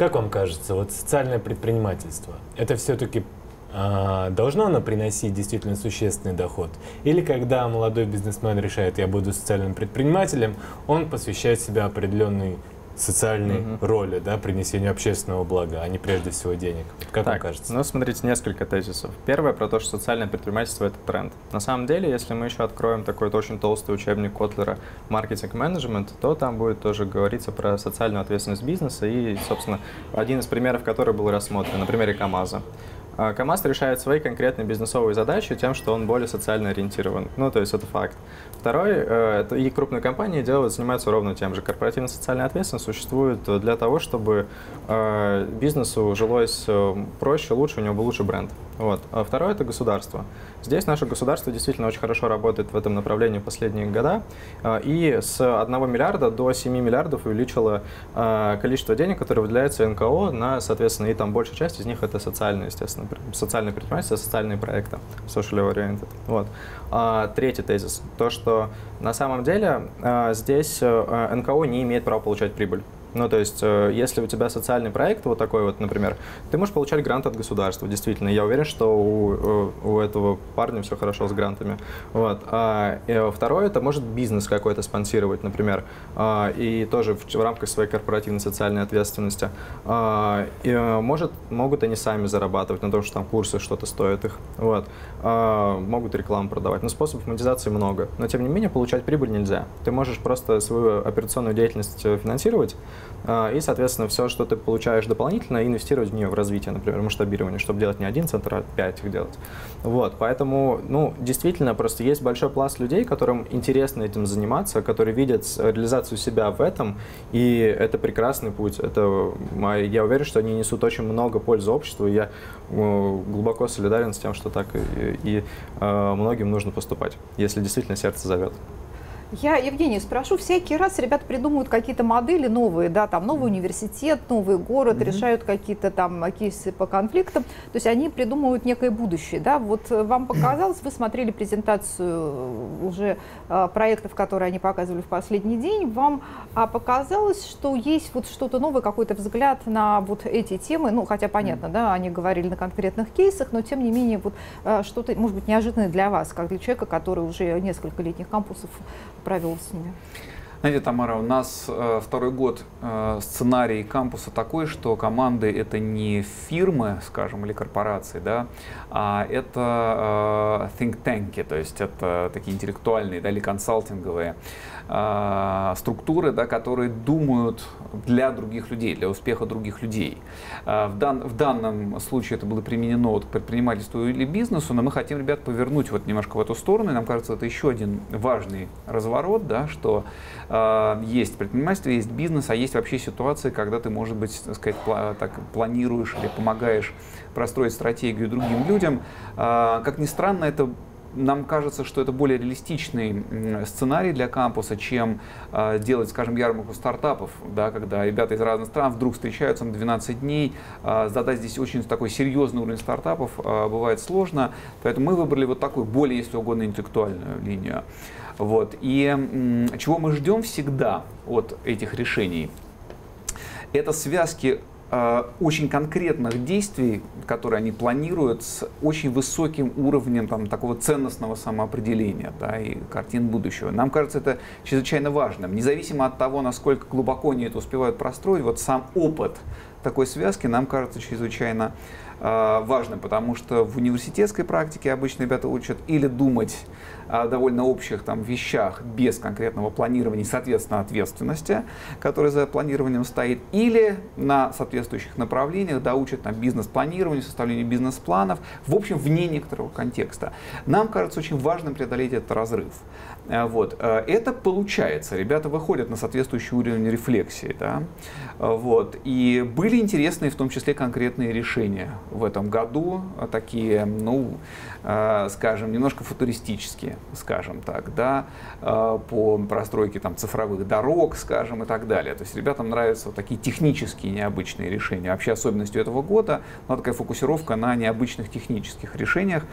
как вам кажется, вот социальное предпринимательство, это все-таки а, должно оно приносить действительно существенный доход? Или когда молодой бизнесмен решает, я буду социальным предпринимателем, он посвящает себя определенной социальной угу. роли, да, принесению общественного блага, а не прежде всего денег. Как так, вам кажется? Ну, смотрите, несколько тезисов. Первое про то, что социальное предпринимательство — это тренд. На самом деле, если мы еще откроем такой вот очень толстый учебник Котлера «Маркетинг-менеджмент», то там будет тоже говориться про социальную ответственность бизнеса и, собственно, один из примеров, который был рассмотрен на примере КАМАЗа. А, КАМАЗ решает свои конкретные бизнесовые задачи тем, что он более социально ориентирован. Ну, то есть это факт. Второй, э, это и крупные компании делают, занимаются ровно тем же. Корпоративная социальная ответственность существует для того, чтобы э, бизнесу жилось э, проще, лучше, у него был лучший бренд. Вот. А второе – это государство. Здесь наше государство действительно очень хорошо работает в этом направлении последние года. И с 1 миллиарда до 7 миллиардов увеличило количество денег, которое выделяется НКО на, соответственно, и там большая часть из них это социальные, естественно, социальные предпринимательства, социальные проекты, social oriented. Вот. А, третий тезис. То, что на самом деле а, здесь а, НКО не имеет права получать прибыль. Ну, то есть, э, если у тебя социальный проект вот такой вот, например, ты можешь получать грант от государства, действительно. Я уверен, что у, э, у этого парня все хорошо с грантами. Вот. А и второе, это может бизнес какой-то спонсировать, например, а, и тоже в, в рамках своей корпоративной социальной ответственности. А, и э, может, могут они сами зарабатывать на том, что там курсы что-то стоят их. Вот. А, могут рекламу продавать. Но способов монетизации много. Но, тем не менее, получать прибыль нельзя. Ты можешь просто свою операционную деятельность финансировать, и, соответственно, все, что ты получаешь дополнительно, инвестировать в нее в развитие, например, масштабирование, чтобы делать не один центр, а пять их делать. Вот, поэтому, ну, действительно, просто есть большой пласт людей, которым интересно этим заниматься, которые видят реализацию себя в этом, и это прекрасный путь. Это, я уверен, что они несут очень много пользы обществу, и я глубоко солидарен с тем, что так и, и э, многим нужно поступать, если действительно сердце зовет. Я, Евгений, спрошу, всякий раз ребята придумывают какие-то модели новые, да, там новый университет, новый город, mm-hmm. решают какие-то там кейсы по конфликтам, то есть они придумывают некое будущее, да, вот вам показалось, вы смотрели презентацию уже э, проектов, которые они показывали в последний день, вам а показалось, что есть вот что-то новое, какой-то взгляд на вот эти темы, ну, хотя понятно, mm-hmm. да, они говорили на конкретных кейсах, но тем не менее вот э, что-то, может быть, неожиданное для вас, как для человека, который уже несколько летних кампусов провел с ними? Знаете, Тамара, у нас э, второй год э, сценарий кампуса такой, что команды это не фирмы, скажем, или корпорации, да, а это э, think tank, то есть это такие интеллектуальные да, или консалтинговые э, структуры, да, которые думают для других людей, для успеха других людей. Э, в, дан, в данном случае это было применено вот, к предпринимательству или бизнесу, но мы хотим ребят повернуть вот немножко в эту сторону, и нам кажется, это еще один важный разворот, да, что э, есть предпринимательство, есть бизнес, а есть вообще ситуации, когда ты, может быть, так сказать, пла так, планируешь или помогаешь простроить стратегию другим людям. Э, как ни странно, это нам кажется, что это более реалистичный сценарий для кампуса, чем э, делать, скажем, ярмарку стартапов, да, когда ребята из разных стран вдруг встречаются на 12 дней. Э, задать здесь очень такой серьезный уровень стартапов э, бывает сложно, поэтому мы выбрали вот такую более, если угодно, интеллектуальную линию. Вот. И чего мы ждем всегда от этих решений? Это связки очень конкретных действий, которые они планируют с очень высоким уровнем там, такого ценностного самоопределения да, и картин будущего. Нам кажется это чрезвычайно важным. Независимо от того, насколько глубоко они это успевают простроить, вот сам опыт такой связки нам кажется чрезвычайно э, важным, потому что в университетской практике обычно ребята учат или думать о довольно общих там, вещах без конкретного планирования и, соответственно, ответственности, которая за планированием стоит, или на соответствующих направлениях да, учат там, бизнес-планированию, составлению бизнес-планов, в общем, вне некоторого контекста. Нам кажется очень важным преодолеть этот разрыв. Э, вот. Э, это получается. Ребята выходят на соответствующий уровень рефлексии. Да? Э, вот. И были интересные, в том числе, конкретные решения в этом году, такие, ну, скажем, немножко футуристические скажем так, да, по простройке там, цифровых дорог, скажем, и так далее. То есть ребятам нравятся вот такие технические необычные решения. Вообще особенностью этого года ну, такая фокусировка на необычных технических решениях.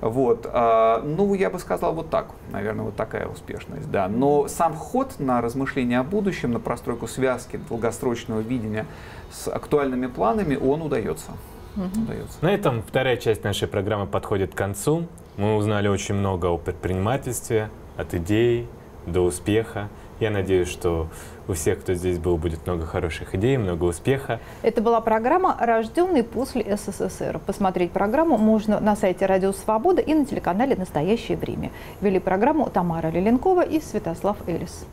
Вот. А, ну, я бы сказал вот так. Наверное, вот такая успешность. Да. Но сам ход на размышления о будущем, на простройку связки долгосрочного видения с актуальными планами, он удается. Угу. удается. На этом вторая часть нашей программы подходит к концу. Мы узнали очень много о предпринимательстве, от идей до успеха. Я надеюсь, что у всех, кто здесь был, будет много хороших идей, много успеха. Это была программа «Рожденный после СССР». Посмотреть программу можно на сайте Радио Свобода и на телеканале «Настоящее время». Вели программу Тамара Леленкова и Святослав Элис.